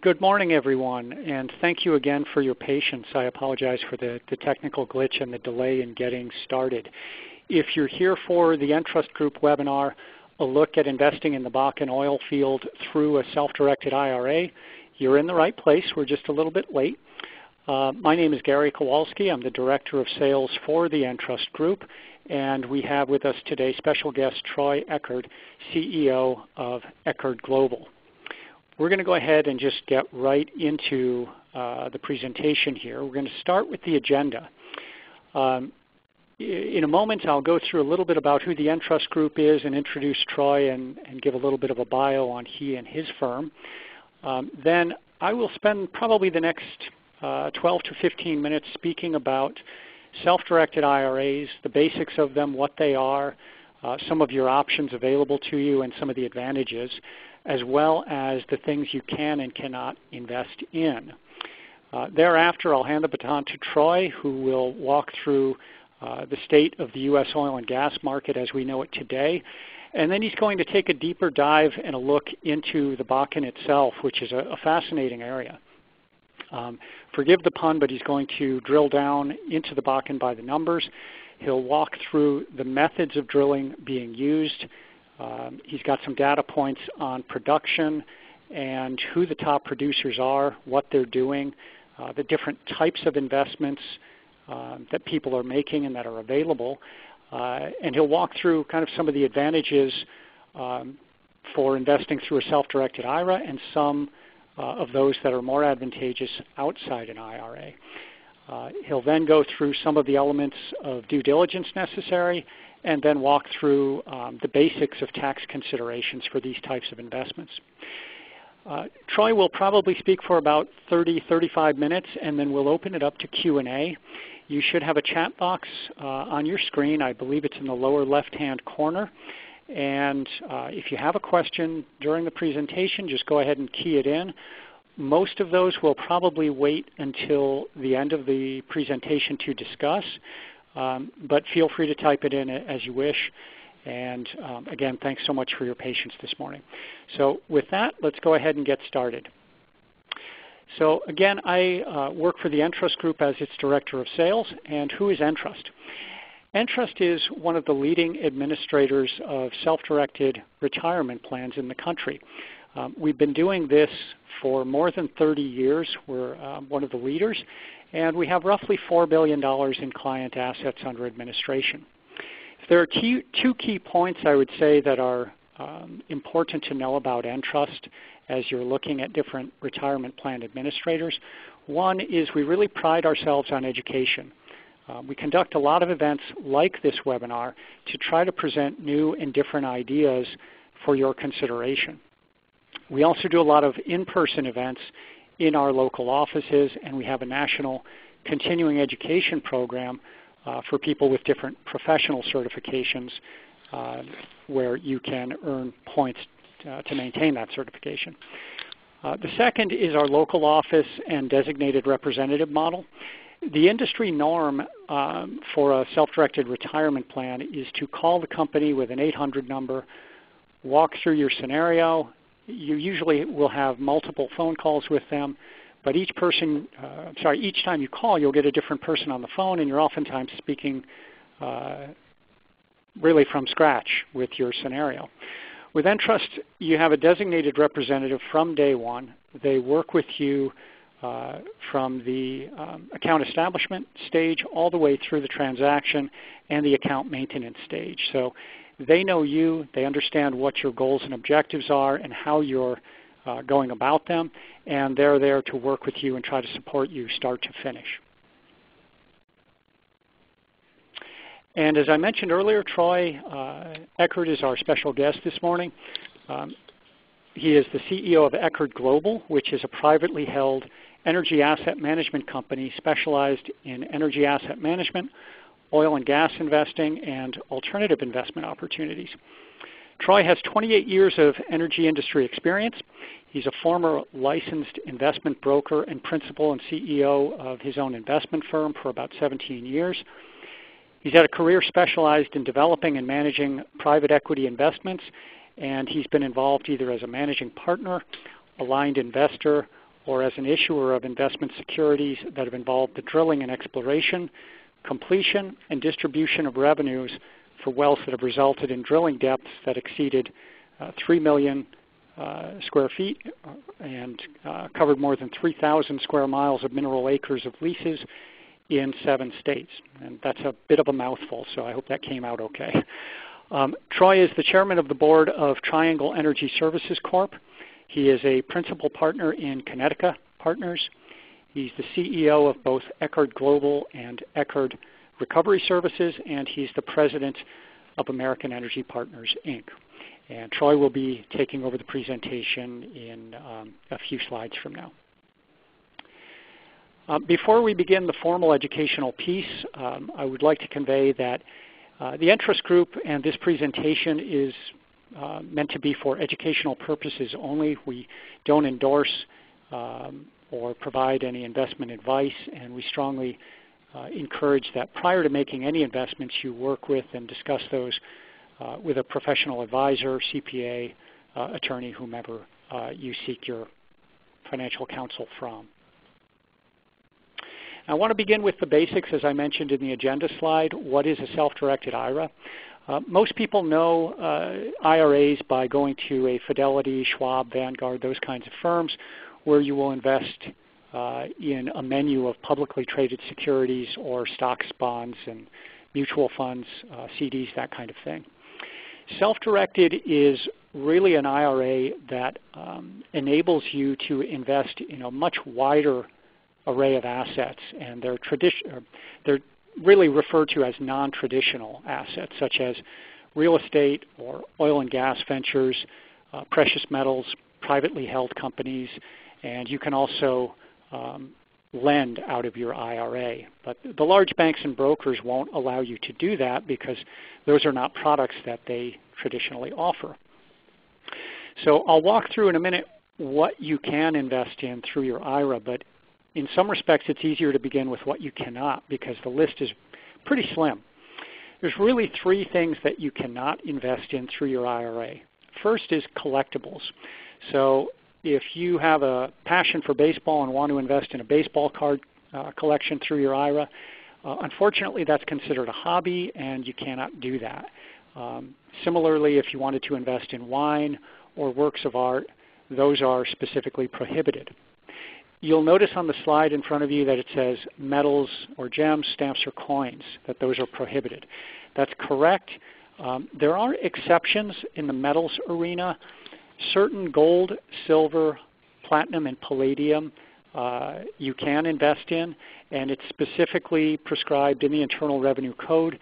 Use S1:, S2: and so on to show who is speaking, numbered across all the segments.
S1: Good morning, everyone, and thank you again for your patience. I apologize for the, the technical glitch and the delay in getting started. If you're here for the Entrust Group webinar, a look at investing in the Bakken oil field through a self-directed IRA, you're in the right place. We're just a little bit late. Uh, my name is Gary Kowalski. I'm the Director of Sales for the Entrust Group, and we have with us today special guest Troy Eckert, CEO of Eckert Global. We're going to go ahead and just get right into uh, the presentation here. We're going to start with the agenda. Um, in a moment, I'll go through a little bit about who the Entrust Group is and introduce Troy and, and give a little bit of a bio on he and his firm. Um, then I will spend probably the next uh, 12 to 15 minutes speaking about self-directed IRAs, the basics of them, what they are, uh, some of your options available to you, and some of the advantages as well as the things you can and cannot invest in. Uh, thereafter, I'll hand the baton to Troy, who will walk through uh, the state of the U.S. oil and gas market as we know it today. And then he's going to take a deeper dive and a look into the Bakken itself, which is a, a fascinating area. Um, forgive the pun, but he's going to drill down into the Bakken by the numbers. He'll walk through the methods of drilling being used, um, he's got some data points on production and who the top producers are, what they're doing, uh, the different types of investments uh, that people are making and that are available. Uh, and he'll walk through kind of some of the advantages um, for investing through a self-directed IRA and some uh, of those that are more advantageous outside an IRA. Uh, he'll then go through some of the elements of due diligence necessary and then walk through um, the basics of tax considerations for these types of investments. Uh, Troy will probably speak for about 30, 35 minutes, and then we'll open it up to Q&A. You should have a chat box uh, on your screen. I believe it's in the lower left-hand corner. And uh, if you have a question during the presentation, just go ahead and key it in. Most of those will probably wait until the end of the presentation to discuss. Um, but feel free to type it in as you wish. And um, again, thanks so much for your patience this morning. So with that, let's go ahead and get started. So again, I uh, work for the Entrust Group as its Director of Sales. And who is Entrust? Entrust is one of the leading administrators of self-directed retirement plans in the country. Um, we've been doing this for more than 30 years. We're um, one of the leaders, and we have roughly $4 billion in client assets under administration. There are two, two key points I would say that are um, important to know about Entrust as you're looking at different retirement plan administrators. One is we really pride ourselves on education. Uh, we conduct a lot of events like this webinar to try to present new and different ideas for your consideration. We also do a lot of in-person events in our local offices, and we have a national continuing education program uh, for people with different professional certifications uh, where you can earn points uh, to maintain that certification. Uh, the second is our local office and designated representative model. The industry norm um, for a self-directed retirement plan is to call the company with an 800 number, walk through your scenario, you usually will have multiple phone calls with them, but each person, uh, sorry, each time you call, you'll get a different person on the phone, and you're oftentimes speaking uh, really from scratch with your scenario. With Entrust, you have a designated representative from day one. They work with you uh, from the um, account establishment stage all the way through the transaction and the account maintenance stage. So they know you, they understand what your goals and objectives are and how you're uh, going about them, and they're there to work with you and try to support you start to finish. And as I mentioned earlier, Troy uh, Eckert is our special guest this morning. Um, he is the CEO of Eckert Global, which is a privately held energy asset management company specialized in energy asset management, oil and gas investing, and alternative investment opportunities. Troy has 28 years of energy industry experience. He's a former licensed investment broker and principal and CEO of his own investment firm for about 17 years. He's had a career specialized in developing and managing private equity investments, and he's been involved either as a managing partner, aligned investor, or as an issuer of investment securities that have involved the drilling and exploration, completion, and distribution of revenues for wells that have resulted in drilling depths that exceeded uh, 3 million uh, square feet and uh, covered more than 3,000 square miles of mineral acres of leases in seven states. And that's a bit of a mouthful, so I hope that came out okay. Um, Troy is the chairman of the board of Triangle Energy Services Corp. He is a principal partner in Connecticut Partners. He's the CEO of both Eckert Global and Eckert Recovery Services, and he's the president of American Energy Partners, Inc. And Troy will be taking over the presentation in um, a few slides from now. Uh, before we begin the formal educational piece, um, I would like to convey that uh, the Entrust Group and this presentation is uh, meant to be for educational purposes only. We don't endorse um, or provide any investment advice, and we strongly uh, encourage that prior to making any investments, you work with and discuss those uh, with a professional advisor, CPA, uh, attorney, whomever uh, you seek your financial counsel from. I want to begin with the basics, as I mentioned in the agenda slide. What is a self-directed IRA? Uh, most people know uh, IRAs by going to a Fidelity, Schwab, Vanguard, those kinds of firms where you will invest uh, in a menu of publicly traded securities or stocks, bonds, and mutual funds, uh, CDs, that kind of thing. Self-directed is really an IRA that um, enables you to invest in a much wider array of assets, and they're, uh, they're really referred to as non-traditional assets, such as real estate or oil and gas ventures, uh, precious metals, privately held companies, and you can also um, lend out of your IRA. But the large banks and brokers won't allow you to do that because those are not products that they traditionally offer. So I'll walk through in a minute what you can invest in through your IRA, but in some respects it's easier to begin with what you cannot because the list is pretty slim. There's really three things that you cannot invest in through your IRA. First is collectibles. So if you have a passion for baseball and want to invest in a baseball card uh, collection through your IRA, uh, unfortunately that's considered a hobby and you cannot do that. Um, similarly, if you wanted to invest in wine or works of art, those are specifically prohibited. You'll notice on the slide in front of you that it says metals or gems, stamps, or coins, that those are prohibited. That's correct. Um, there are exceptions in the metals arena. Certain gold, silver, platinum, and palladium uh, you can invest in, and it's specifically prescribed in the Internal Revenue Code.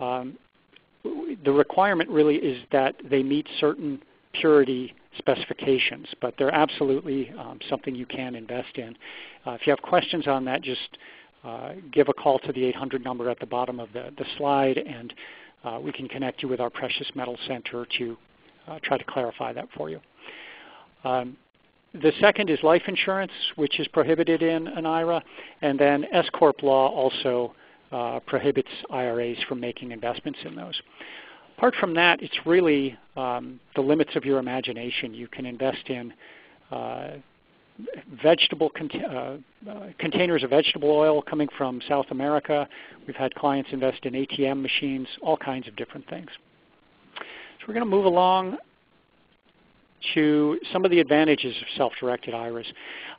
S1: Um, the requirement really is that they meet certain purity specifications, but they're absolutely um, something you can invest in. Uh, if you have questions on that, just uh, give a call to the 800 number at the bottom of the, the slide, and uh, we can connect you with our Precious Metal Center to try to clarify that for you. Um, the second is life insurance, which is prohibited in an IRA, and then S Corp law also uh, prohibits IRAs from making investments in those. Apart from that, it's really um, the limits of your imagination. You can invest in uh, vegetable uh, uh, containers of vegetable oil coming from South America. We've had clients invest in ATM machines, all kinds of different things. So we're going to move along to some of the advantages of self-directed IRAs.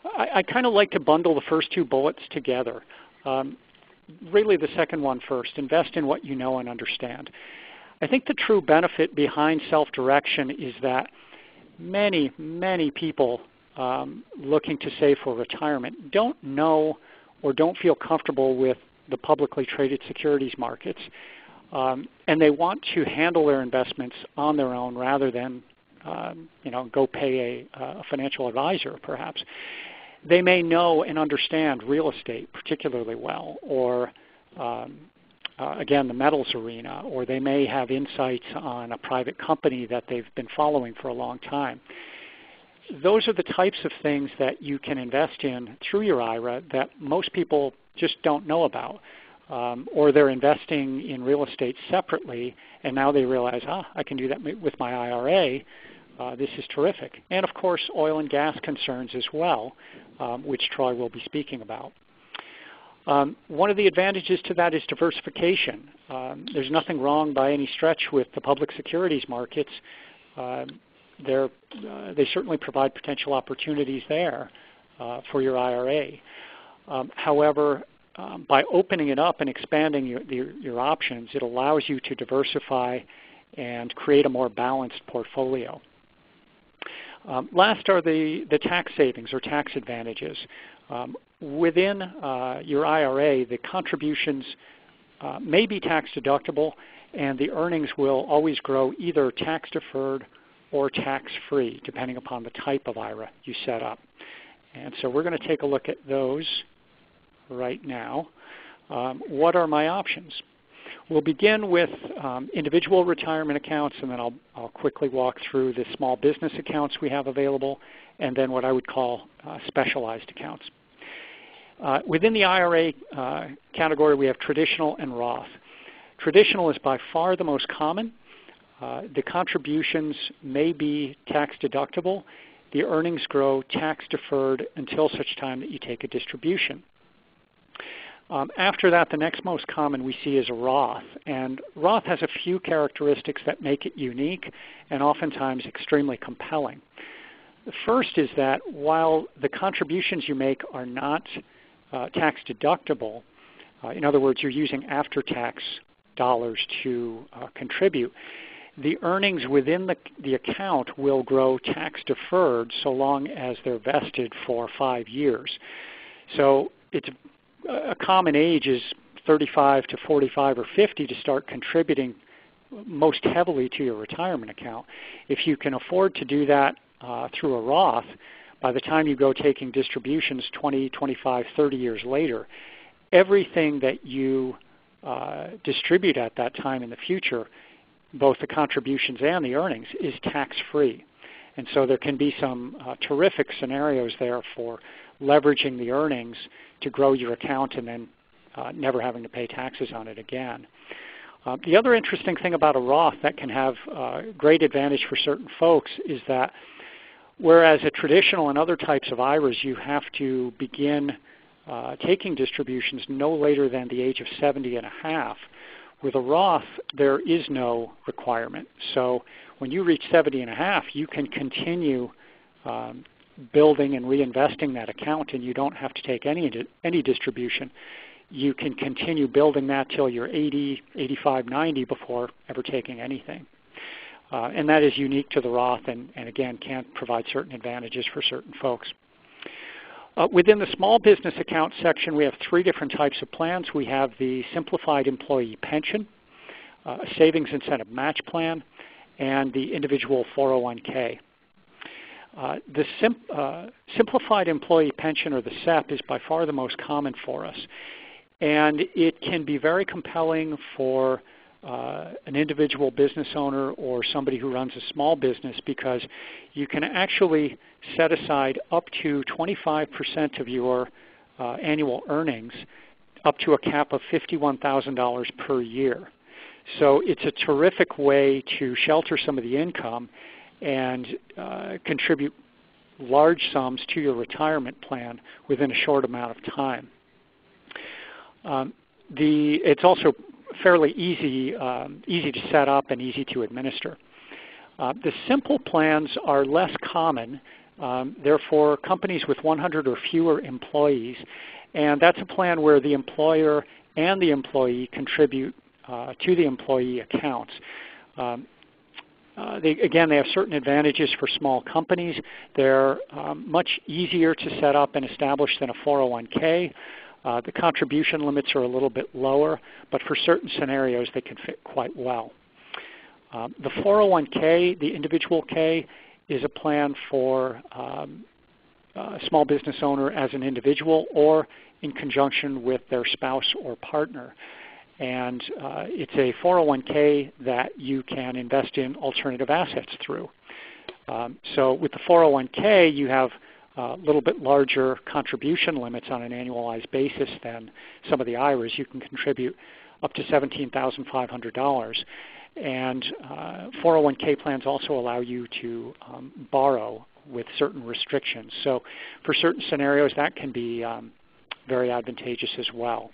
S1: I, I kind of like to bundle the first two bullets together. Um, really the second one first, invest in what you know and understand. I think the true benefit behind self-direction is that many, many people um, looking to save for retirement don't know or don't feel comfortable with the publicly traded securities markets. Um, and they want to handle their investments on their own rather than um, you know, go pay a, a financial advisor perhaps. They may know and understand real estate particularly well or um, uh, again, the metals arena, or they may have insights on a private company that they've been following for a long time. Those are the types of things that you can invest in through your IRA that most people just don't know about. Um, or they're investing in real estate separately, and now they realize, ah, I can do that with my IRA. uh, this is terrific. And of course, oil and gas concerns as well, um, which Troy will be speaking about. Um, one of the advantages to that is diversification. Um, there's nothing wrong by any stretch with the public securities markets. Uh, uh, they certainly provide potential opportunities there uh, for your IRA. Um, however, um, by opening it up and expanding your, your, your, options, it allows you to diversify and create a more balanced portfolio. Um, last are the, the tax savings or tax advantages. Um, within uh, your IRA, the contributions uh, may be tax deductible and the earnings will always grow either tax deferred or tax free depending upon the type of IRA you set up. And so we're going to take a look at those right now. Um, what are my options? We'll begin with um, individual retirement accounts, and then I'll, I'll, quickly walk through the small business accounts we have available, and then what I would call uh, specialized accounts. Uh, within the IRA uh, category, we have traditional and Roth. Traditional is by far the most common. Uh, the contributions may be tax deductible. The earnings grow tax deferred until such time that you take a distribution. Um, after that, the next most common we see is a Roth. And Roth has a few characteristics that make it unique and oftentimes extremely compelling. The first is that while the contributions you make are not uh, tax deductible, uh, in other words, you're using after-tax dollars to uh, contribute, the earnings within the, the account will grow tax deferred so long as they're vested for five years. So it's a common age is 35 to 45 or 50 to start contributing most heavily to your retirement account. If you can afford to do that uh, through a Roth, by the time you go taking distributions 20, 25, 30 years later, everything that you uh, distribute at that time in the future, both the contributions and the earnings, is tax-free. And so there can be some uh, terrific scenarios there for leveraging the earnings to grow your account and then uh, never having to pay taxes on it again. Uh, the other interesting thing about a Roth that can have uh, great advantage for certain folks is that whereas a traditional and other types of IRAs you have to begin uh, taking distributions no later than the age of 70 and a half, with a Roth there is no requirement. So when you reach 70 and a half, you can continue um, building and reinvesting that account and you don't have to take any, any distribution. You can continue building that till you're 80, 85, 90 before ever taking anything. Uh, and that is unique to the Roth and, and, again can provide certain advantages for certain folks. Uh, within the small business account section, we have three different types of plans. We have the simplified employee pension, uh, savings incentive match plan, and the individual 401k. Uh, the sim uh, simplified employee pension, or the SEP, is by far the most common for us. And it can be very compelling for uh, an individual business owner or somebody who runs a small business because you can actually set aside up to 25% of your uh, annual earnings up to a cap of $51,000 per year. So it's a terrific way to shelter some of the income and uh, contribute large sums to your retirement plan within a short amount of time. Um, the, it's also fairly easy, um, easy to set up and easy to administer. Uh, the simple plans are less common. Um, they're companies with 100 or fewer employees, and that's a plan where the employer and the employee contribute uh, to the employee accounts. Um, uh, they, again, they have certain advantages for small companies. They're um, much easier to set up and establish than a 401k. Uh, the contribution limits are a little bit lower, but for certain scenarios they can fit quite well. Um, the 401k, the individual K, is a plan for um, a small business owner as an individual or in conjunction with their spouse or partner. And uh, it's a 401k that you can invest in alternative assets through. Um, so with the 401k, you have a little bit larger contribution limits on an annualized basis than some of the IRAs. You can contribute up to $17,500. And 401k plans also allow you to um, borrow with certain restrictions. So for certain scenarios, that can be um, very advantageous as well.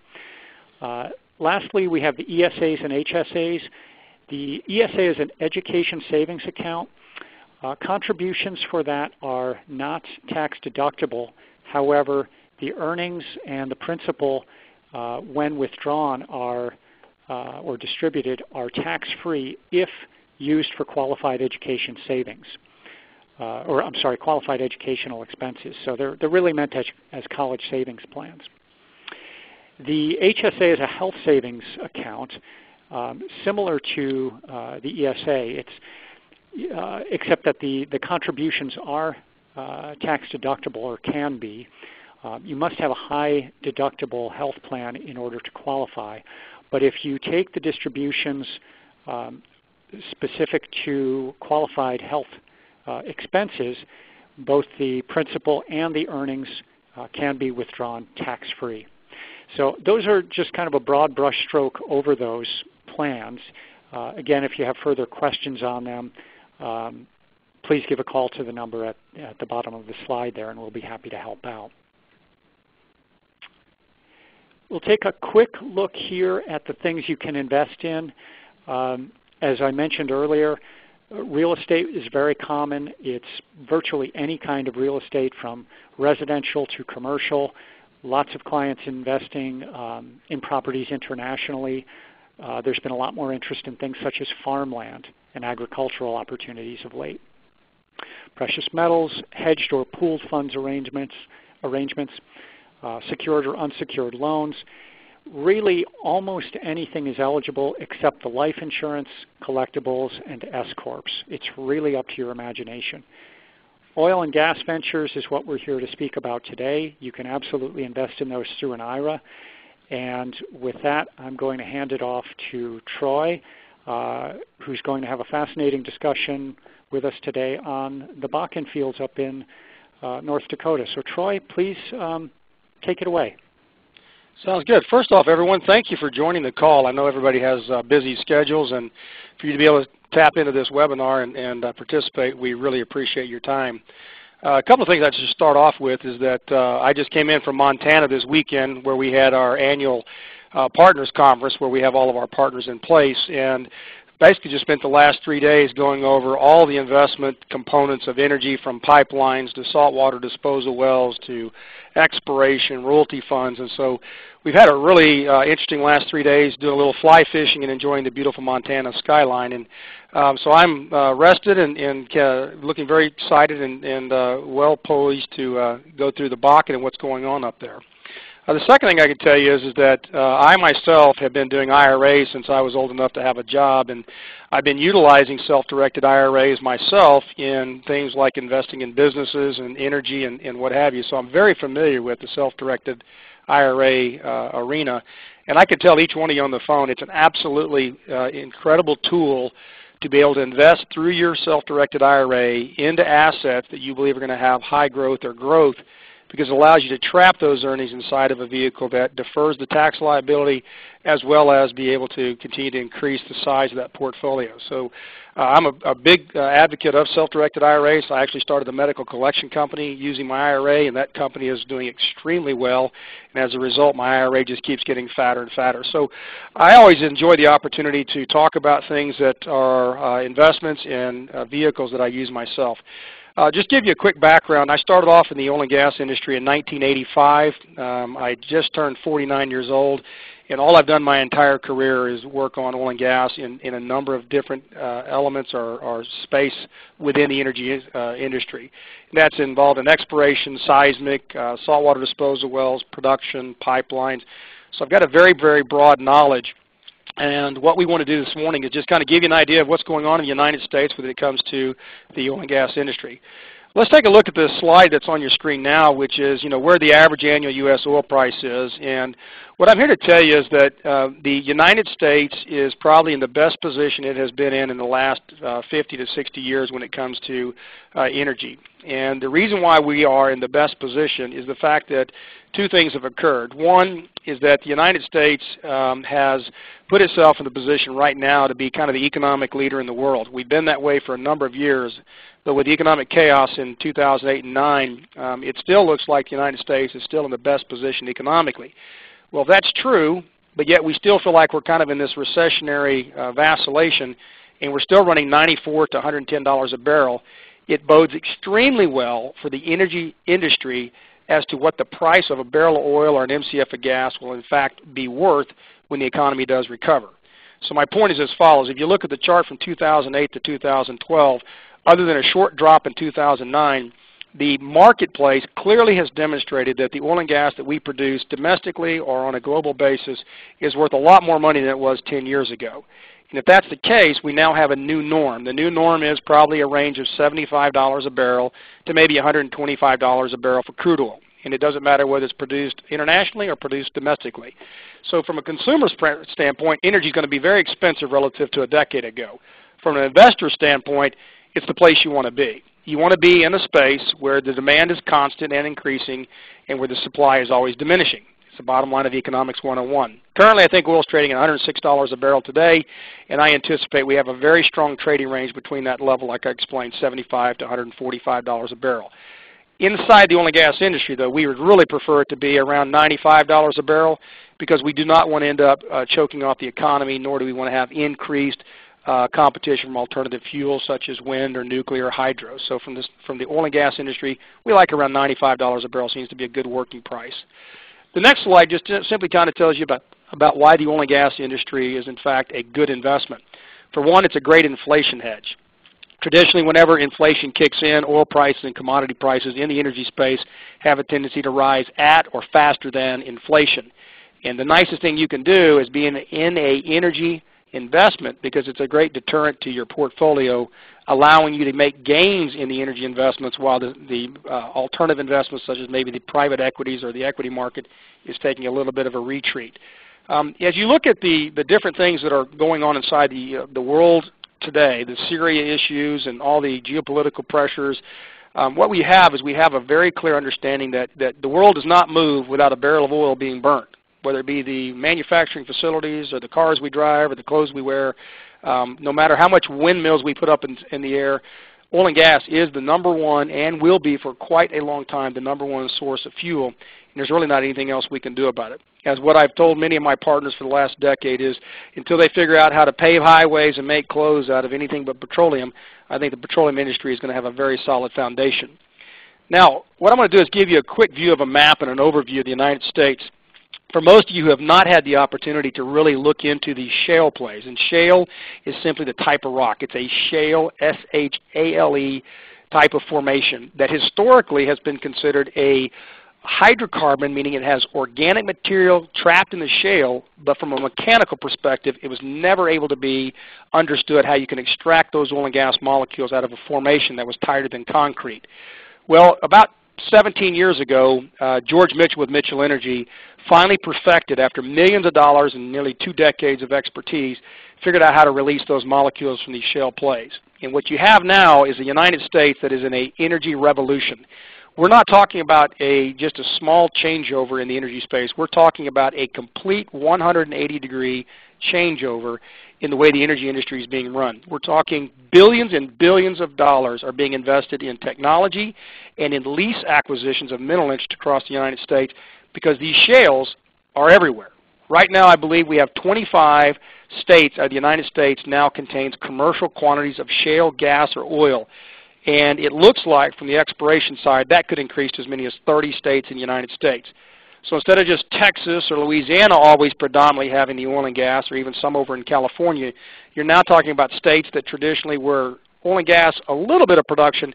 S1: Uh, lastly, we have the ESAs and HSAs. The ESA is an education savings account. Uh, contributions for that are not tax deductible. However, the earnings and the principal, uh, when withdrawn, are uh, or distributed are tax-free if used for qualified education savings. Uh, or I'm sorry, qualified educational expenses. So they're, they're really meant as, as college savings plans. The HSA is a health savings account, um, similar to uh, the ESA. It's uh, except that the, the contributions are uh, tax deductible or can be. Um, you must have a high deductible health plan in order to qualify. But if you take the distributions um, specific to qualified health uh, expenses, both the principal and the earnings uh, can be withdrawn tax-free. So those are just kind of a broad brushstroke over those plans. Uh, again, if you have further questions on them, um, please give a call to the number at, at the bottom of the slide there and we'll be happy to help out. We'll take a quick look here at the things you can invest in. Um, as I mentioned earlier, real estate is very common. It's virtually any kind of real estate from residential to commercial. Lots of clients investing um, in properties internationally. Uh, there's been a lot more interest in things such as farmland and agricultural opportunities of late. Precious metals, hedged or pooled funds arrangements, arrangements uh, secured or unsecured loans. Really almost anything is eligible except the life insurance, collectibles, and S-Corps. It's really up to your imagination. Oil and gas ventures is what we're here to speak about today. You can absolutely invest in those through an IRA. And with that, I'm going to hand it off to Troy, uh, who's going to have a fascinating discussion with us today on the Bakken fields up in uh, North Dakota. So Troy, please um, take it away.
S2: Sounds good. First off, everyone, thank you for joining the call. I know everybody has uh, busy schedules, and for you to be able to tap into this webinar and, and uh, participate, we really appreciate your time. Uh, a couple of things I should start off with is that uh, I just came in from Montana this weekend where we had our annual uh, partners conference where we have all of our partners in place. And basically just spent the last three days going over all the investment components of energy from pipelines to saltwater disposal wells to exploration, royalty funds. And so we've had a really uh, interesting last three days doing a little fly fishing and enjoying the beautiful Montana skyline. And um, so I'm uh, rested and, and uh, looking very excited and, and uh, well poised to uh, go through the Bakken and what's going on up there. Uh, the second thing I can tell you is, is that uh, I myself have been doing IRAs since I was old enough to have a job, and I've been utilizing self-directed IRAs myself in things like investing in businesses and energy and, and what have you. So I'm very familiar with the self-directed IRA uh, arena. And I can tell each one of you on the phone it's an absolutely uh, incredible tool to be able to invest through your self-directed IRA into assets that you believe are going to have high growth or growth because it allows you to trap those earnings inside of a vehicle that defers the tax liability as well as be able to continue to increase the size of that portfolio. So uh, I'm a, a big uh, advocate of self-directed IRAs. I actually started a medical collection company using my IRA, and that company is doing extremely well. And as a result, my IRA just keeps getting fatter and fatter. So I always enjoy the opportunity to talk about things that are uh, investments in uh, vehicles that I use myself. Uh, just give you a quick background. I started off in the oil and gas industry in 1985. Um, I just turned 49 years old, and all I've done my entire career is work on oil and gas in, in a number of different uh, elements or, or, space within the energy uh, industry. And that's involved in exploration, seismic, uh, saltwater disposal wells, production, pipelines. So I've got a very, very broad knowledge. And what we want to do this morning is just kind of give you an idea of what's going on in the United States when it comes to the oil and gas industry. Let's take a look at this slide that's on your screen now, which is you know where the average annual U.S. oil price is. And What I'm here to tell you is that uh, the United States is probably in the best position it has been in in the last uh, 50 to 60 years when it comes to uh, energy. And the reason why we are in the best position is the fact that two things have occurred. One is that the United States um, has put itself in the position right now to be kind of the economic leader in the world. We've been that way for a number of years, but with the economic chaos in 2008 and 9, um, it still looks like the United States is still in the best position economically. Well, that's true, but yet we still feel like we're kind of in this recessionary uh, vacillation, and we're still running 94 to $110 a barrel. It bodes extremely well for the energy industry as to what the price of a barrel of oil or an MCF of gas will in fact be worth when the economy does recover. So my point is as follows. If you look at the chart from 2008 to 2012, other than a short drop in 2009, the marketplace clearly has demonstrated that the oil and gas that we produce domestically or on a global basis is worth a lot more money than it was 10 years ago. And if that's the case, we now have a new norm. The new norm is probably a range of $75 a barrel to maybe $125 a barrel for crude oil. And it doesn't matter whether it's produced internationally or produced domestically. So from a consumer standpoint, energy is going to be very expensive relative to a decade ago. From an investor standpoint, it's the place you want to be you want to be in a space where the demand is constant and increasing and where the supply is always diminishing. It's the bottom line of Economics 101. Currently, I think oil is trading at $106 a barrel today, and I anticipate we have a very strong trading range between that level, like I explained, 75 to $145 a barrel. Inside the oil and gas industry, though, we would really prefer it to be around $95 a barrel because we do not want to end up uh, choking off the economy, nor do we want to have increased uh, competition from alternative fuels such as wind or nuclear or hydro. So from, this, from the oil and gas industry, we like around $95 a barrel seems to be a good working price. The next slide just simply kind of tells you about, about why the oil and gas industry is in fact a good investment. For one, it's a great inflation hedge. Traditionally, whenever inflation kicks in, oil prices and commodity prices in the energy space have a tendency to rise at or faster than inflation. And the nicest thing you can do is be in, in a energy investment because it's a great deterrent to your portfolio, allowing you to make gains in the energy investments while the, the uh, alternative investments such as maybe the private equities or the equity market is taking a little bit of a retreat. Um, as you look at the, the different things that are going on inside the, uh, the world today, the Syria issues and all the geopolitical pressures, um, what we have is we have a very clear understanding that, that the world does not move without a barrel of oil being burnt whether it be the manufacturing facilities or the cars we drive or the clothes we wear, um, no matter how much windmills we put up in, in the air, oil and gas is the number one and will be for quite a long time the number one source of fuel. And there's really not anything else we can do about it. As what I've told many of my partners for the last decade is until they figure out how to pave highways and make clothes out of anything but petroleum, I think the petroleum industry is going to have a very solid foundation. Now, what I'm going to do is give you a quick view of a map and an overview of the United States for most of you who have not had the opportunity to really look into these shale plays, and shale is simply the type of rock. It's a shale, S-H-A-L-E type of formation that historically has been considered a hydrocarbon, meaning it has organic material trapped in the shale, but from a mechanical perspective, it was never able to be understood how you can extract those oil and gas molecules out of a formation that was tighter than concrete. Well, about 17 years ago, uh, George Mitchell with Mitchell Energy finally perfected, after millions of dollars and nearly two decades of expertise, figured out how to release those molecules from these shale plays. And what you have now is a United States that is in an energy revolution. We're not talking about a just a small changeover in the energy space. We're talking about a complete 180 degree changeover in the way the energy industry is being run. We're talking billions and billions of dollars are being invested in technology and in lease acquisitions of mineral interests across the United States because these shales are everywhere. Right now I believe we have 25 states of the United States now contains commercial quantities of shale gas or oil. And it looks like from the exploration side that could increase to as many as 30 states in the United States. So instead of just Texas or Louisiana always predominantly having the oil and gas, or even some over in California, you're now talking about states that traditionally were oil and gas, a little bit of production.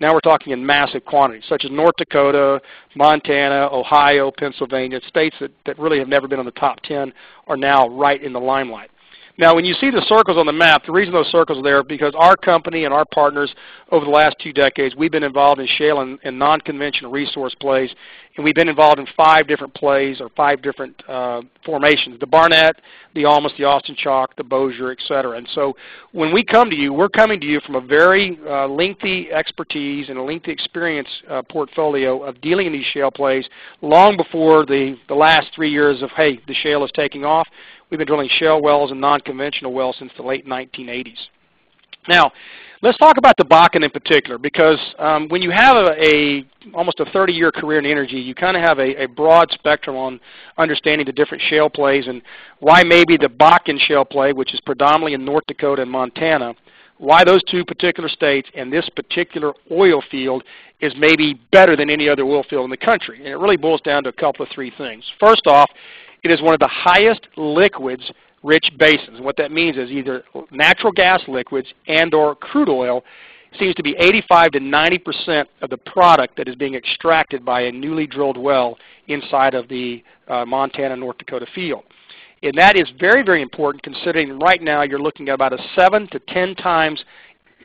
S2: Now we're talking in massive quantities, such as North Dakota, Montana, Ohio, Pennsylvania, states that, that really have never been on the top 10 are now right in the limelight. Now, when you see the circles on the map, the reason those circles are there is because our company and our partners over the last two decades, we've been involved in shale and, and non-conventional resource plays, and we've been involved in five different plays or five different uh, formations, the Barnett, the Almas, the Austin Chalk, the Bossier, et cetera. And so when we come to you, we're coming to you from a very uh, lengthy expertise and a lengthy experience uh, portfolio of dealing in these shale plays long before the, the last three years of, hey, the shale is taking off. We've been drilling shale wells and non-conventional wells since the late 1980s. Now, let's talk about the Bakken in particular because um, when you have a, a almost a 30-year career in energy, you kind of have a, a, broad spectrum on understanding the different shale plays and why maybe the Bakken shale play, which is predominantly in North Dakota and Montana, why those two particular states and this particular oil field is maybe better than any other oil field in the country. And it really boils down to a couple of three things. First off, it is one of the highest liquids rich basins. What that means is either natural gas liquids and or crude oil seems to be 85 to 90 percent of the product that is being extracted by a newly drilled well inside of the uh, Montana North Dakota field. And that is very, very important considering right now you're looking at about a 7 to 10 times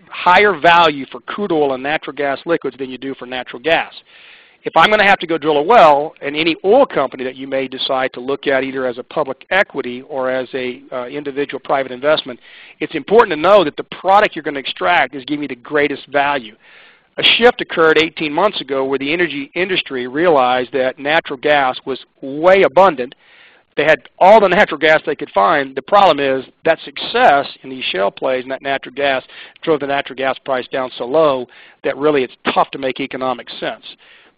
S2: higher value for crude oil and natural gas liquids than you do for natural gas if I'm going to have to go drill a well, and any oil company that you may decide to look at either as a public equity or as a uh, individual private investment, it's important to know that the product you're going to extract is giving you the greatest value. A shift occurred 18 months ago where the energy industry realized that natural gas was way abundant. They had all the natural gas they could find. The problem is that success in these shale plays and that natural gas drove the natural gas price down so low that really it's tough to make economic sense.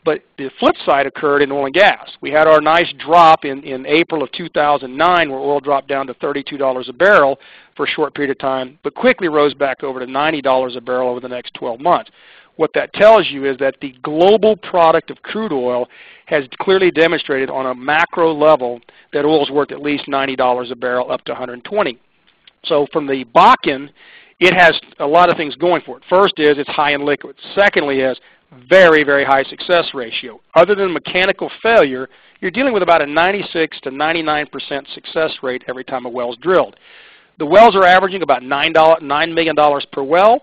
S2: But the flip side occurred in oil and gas. We had our nice drop in, in April of 2009 where oil dropped down to $32 a barrel for a short period of time, but quickly rose back over to $90 a barrel over the next 12 months. What that tells you is that the global product of crude oil has clearly demonstrated on a macro level that oil is worth at least $90 a barrel up to 120. So from the Bakken, it has a lot of things going for it. First is it's high in liquids. Secondly is very, very high success ratio. Other than mechanical failure, you're dealing with about a 96 to 99% success rate every time a well is drilled. The wells are averaging about $9, $9 million per well.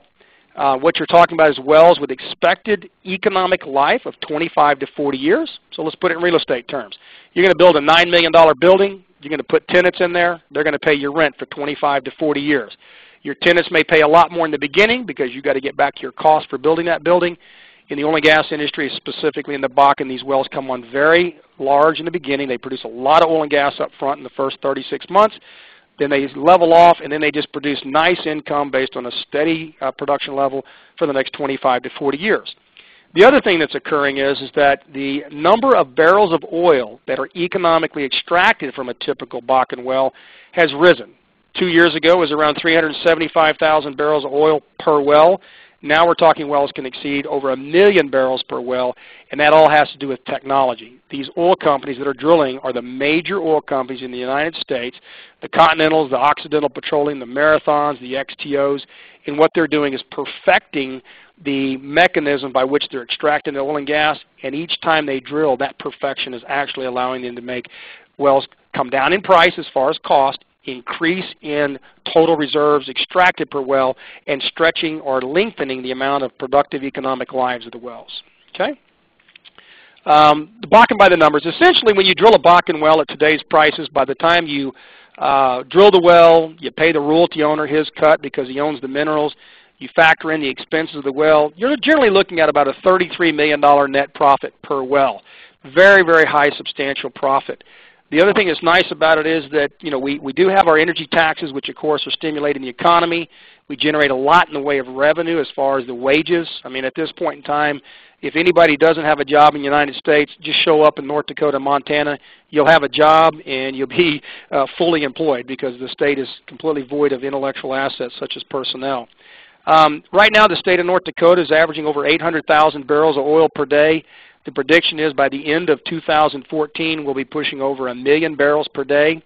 S2: Uh, what you're talking about is wells with expected economic life of 25 to 40 years. So let's put it in real estate terms. You're going to build a $9 million building. You're going to put tenants in there. They're going to pay your rent for 25 to 40 years. Your tenants may pay a lot more in the beginning because you've got to get back your cost for building that building. In the oil and gas industry, specifically in the Bakken, these wells come on very large in the beginning. They produce a lot of oil and gas up front in the first 36 months. Then they level off, and then they just produce nice income based on a steady uh, production level for the next 25 to 40 years. The other thing that's occurring is, is that the number of barrels of oil that are economically extracted from a typical Bakken well has risen. Two years ago it was around 375,000 barrels of oil per well. Now we're talking wells can exceed over a million barrels per well, and that all has to do with technology. These oil companies that are drilling are the major oil companies in the United States, the Continentals, the Occidental Petroleum, the Marathons, the XTOs, and what they're doing is perfecting the mechanism by which they're extracting the oil and gas, and each time they drill, that perfection is actually allowing them to make wells come down in price as far as cost increase in total reserves extracted per well, and stretching or lengthening the amount of productive economic lives of the wells. Okay? Um, the Bakken by the numbers. Essentially, when you drill a Bakken well at today's prices, by the time you uh, drill the well, you pay the royalty owner his cut because he owns the minerals, you factor in the expenses of the well, you're generally looking at about a $33 million net profit per well. Very, very high substantial profit. The other thing that's nice about it is that you know we, we do have our energy taxes, which of course are stimulating the economy. We generate a lot in the way of revenue as far as the wages. I mean, at this point in time, if anybody doesn't have a job in the United States, just show up in North Dakota, Montana. You'll have a job and you'll be uh, fully employed because the state is completely void of intellectual assets such as personnel. Um, right now, the state of North Dakota is averaging over 800,000 barrels of oil per day. The prediction is by the end of 2014, we'll be pushing over a million barrels per day.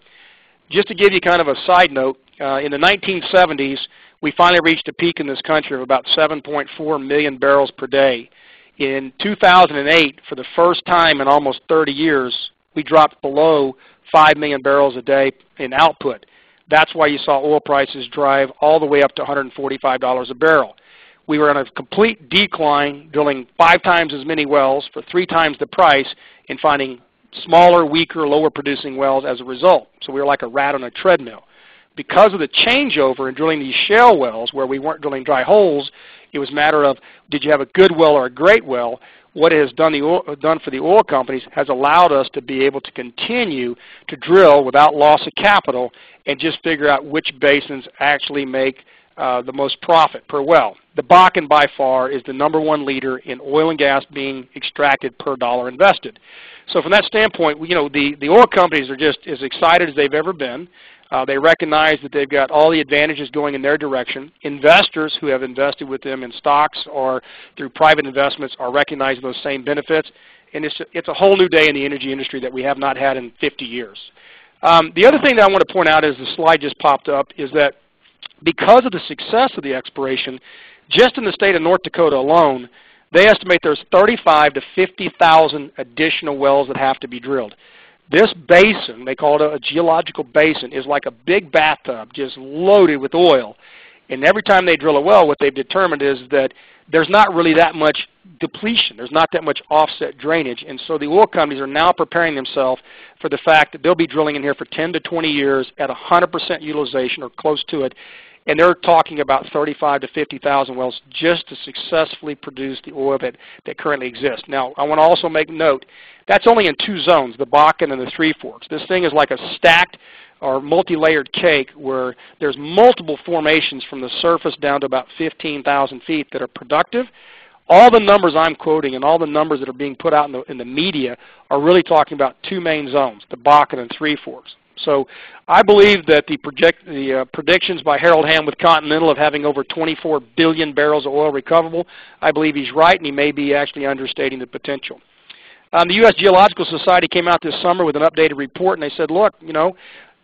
S2: Just to give you kind of a side note, uh, in the 1970s, we finally reached a peak in this country of about 7.4 million barrels per day. In 2008, for the first time in almost 30 years, we dropped below 5 million barrels a day in output. That's why you saw oil prices drive all the way up to $145 a barrel. We were on a complete decline, drilling five times as many wells for three times the price and finding smaller, weaker, lower producing wells as a result. So we were like a rat on a treadmill. Because of the changeover in drilling these shale wells where we weren't drilling dry holes, it was a matter of did you have a good well or a great well? What it has done, the oil, done for the oil companies has allowed us to be able to continue to drill without loss of capital and just figure out which basins actually make uh, the most profit per well. The Bakken by far is the number one leader in oil and gas being extracted per dollar invested. So from that standpoint, you know, the, the oil companies are just as excited as they've ever been. Uh, they recognize that they've got all the advantages going in their direction. Investors who have invested with them in stocks or through private investments are recognizing those same benefits. And it's, it's a whole new day in the energy industry that we have not had in 50 years. Um, the other thing that I want to point out is the slide just popped up is that because of the success of the exploration, just in the state of North Dakota alone, they estimate there's 35 to 50,000 additional wells that have to be drilled. This basin, they call it a, geological basin, is like a big bathtub just loaded with oil. And every time they drill a well, what they've determined is that there's not really that much depletion. There's not that much offset drainage. And so the oil companies are now preparing themselves for the fact that they'll be drilling in here for 10 to 20 years at 100% utilization or close to it. And they're talking about 35 to 50,000 wells just to successfully produce the oil that, that currently exists. Now, I want to also make note, that's only in two zones, the Bakken and the Three Forks. This thing is like a stacked or multi-layered cake where there's multiple formations from the surface down to about 15,000 feet that are productive. All the numbers I'm quoting and all the numbers that are being put out in the, in the media are really talking about two main zones, the Bakken and Three Forks. So I believe that the, project, the uh, predictions by Harold Hamm with Continental of having over 24 billion barrels of oil recoverable, I believe he's right and he may be actually understating the potential. Um, the U.S. Geological Society came out this summer with an updated report, and they said, look, you know,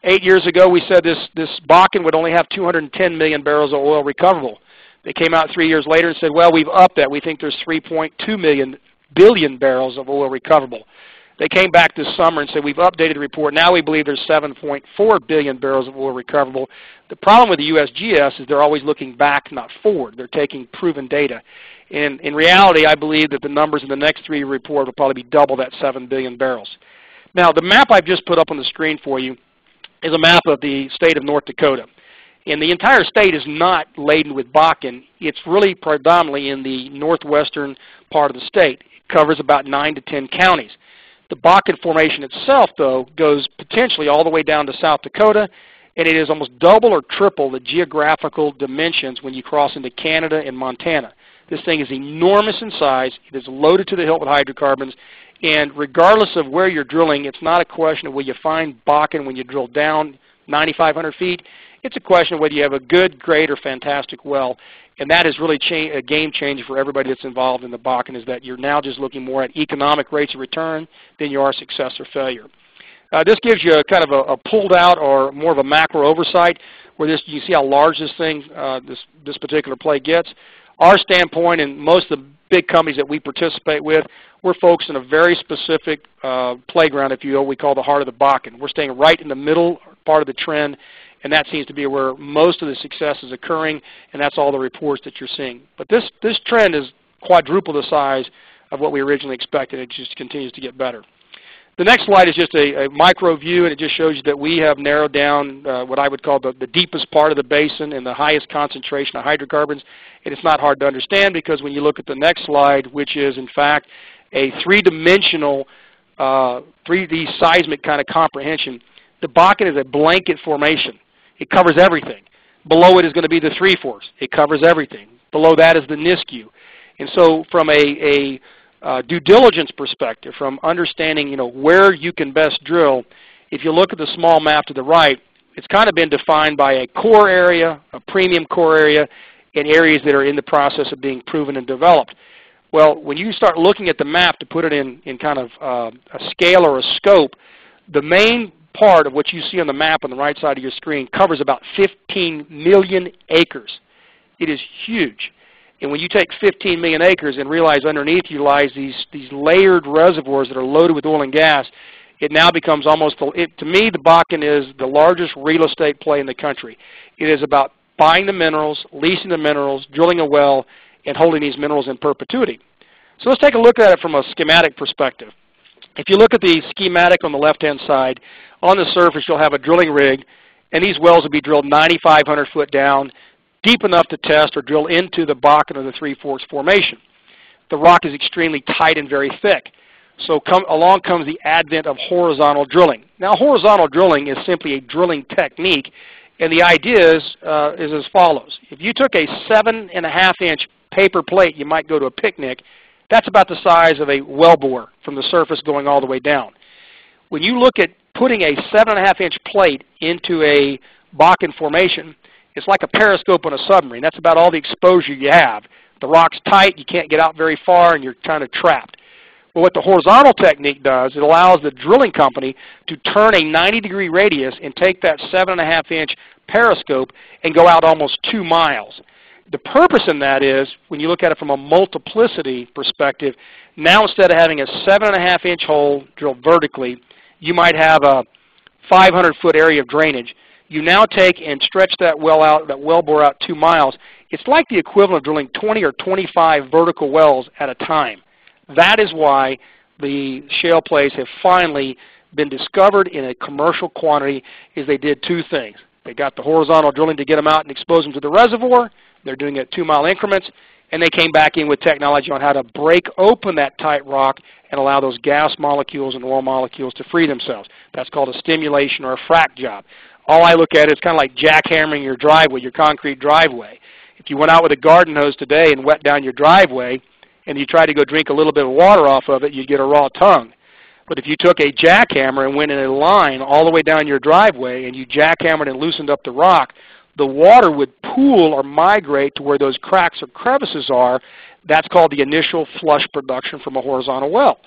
S2: eight years ago we said this, this Bakken would only have 210 million barrels of oil recoverable. They came out three years later and said, well, we've upped that. We think there's 3.2 million billion barrels of oil recoverable. They came back this summer and said, we've updated the report. Now we believe there's 7.4 billion barrels of oil recoverable. The problem with the USGS is they're always looking back, not forward. They're taking proven data. And in reality, I believe that the numbers in the next three report will probably be double that 7 billion barrels. Now, the map I've just put up on the screen for you is a map of the state of North Dakota. And the entire state is not laden with Bakken. It's really predominantly in the northwestern part of the state. It covers about 9 to 10 counties. The Bakken Formation itself, though, goes potentially all the way down to South Dakota, and it is almost double or triple the geographical dimensions when you cross into Canada and Montana. This thing is enormous in size. It is loaded to the hilt with hydrocarbons. And regardless of where you're drilling, it's not a question of will you find Bakken when you drill down 9,500 feet. It's a question of whether you have a good, great, or fantastic well. And that is really a game changer for everybody that's involved in the Bakken is that you're now just looking more at economic rates of return than you are success or failure. Uh, this gives you a kind of a, a, pulled out or more of a macro oversight where this, you see how large this thing, uh, this, this particular play gets our standpoint and most of the big companies that we participate with, we're focused on a very specific uh, playground, if you will, we call the heart of the Bakken. We're staying right in the middle part of the trend, and that seems to be where most of the success is occurring, and that's all the reports that you're seeing. But this, this trend is quadruple the size of what we originally expected. It just continues to get better. The next slide is just a, a, micro view, and it just shows you that we have narrowed down uh, what I would call the, the, deepest part of the basin and the highest concentration of hydrocarbons. And it's not hard to understand because when you look at the next slide, which is in fact a three-dimensional, uh, 3D seismic kind of comprehension, the Bakken is a blanket formation. It covers everything. Below it is going to be the Three Forks. It covers everything. Below that is the Nisku. And so from a, a uh, due diligence perspective, from understanding you know, where you can best drill, if you look at the small map to the right, it's kind of been defined by a core area, a premium core area, and areas that are in the process of being proven and developed. Well, when you start looking at the map to put it in, in kind of uh, a scale or a scope, the main part of what you see on the map on the right side of your screen covers about 15 million acres. It is huge. And when you take 15 million acres and realize underneath you lies these, these layered reservoirs that are loaded with oil and gas, it now becomes almost, it, to me, the Bakken is the largest real estate play in the country. It is about buying the minerals, leasing the minerals, drilling a well, and holding these minerals in perpetuity. So let's take a look at it from a schematic perspective. If you look at the schematic on the left-hand side, on the surface you'll have a drilling rig, and these wells will be drilled 9,500 foot down, deep enough to test or drill into the Bakken or the Three Forks Formation. The rock is extremely tight and very thick. So come, along comes the advent of horizontal drilling. Now horizontal drilling is simply a drilling technique, and the idea is, uh, is as follows. If you took a seven and a half inch paper plate, you might go to a picnic, that's about the size of a wellbore from the surface going all the way down. When you look at putting a seven and a half inch plate into a Bakken formation, it's like a periscope on a submarine. That's about all the exposure you have. The rock's tight, you can't get out very far, and you're kind of trapped. Well, what the horizontal technique does, it allows the drilling company to turn a 90 degree radius and take that 7.5 inch periscope and go out almost two miles. The purpose in that is, when you look at it from a multiplicity perspective, now instead of having a 7.5 inch hole drilled vertically, you might have a 500 foot area of drainage. You now take and stretch that well out, that well bore out two miles. It's like the equivalent of drilling 20 or 25 vertical wells at a time. That is why the shale plays have finally been discovered in a commercial quantity is they did two things. They got the horizontal drilling to get them out and expose them to the reservoir. They're doing it two-mile increments. And they came back in with technology on how to break open that tight rock and allow those gas molecules and oil molecules to free themselves. That's called a stimulation or a frac job. All I look at is kind of like jackhammering your driveway, your concrete driveway. If you went out with a garden hose today and wet down your driveway and you tried to go drink a little bit of water off of it, you'd get a raw tongue. But if you took a jackhammer and went in a line all the way down your driveway and you jackhammered and loosened up the rock, the water would pool or migrate to where those cracks or crevices are. That's called the initial flush production from a horizontal well.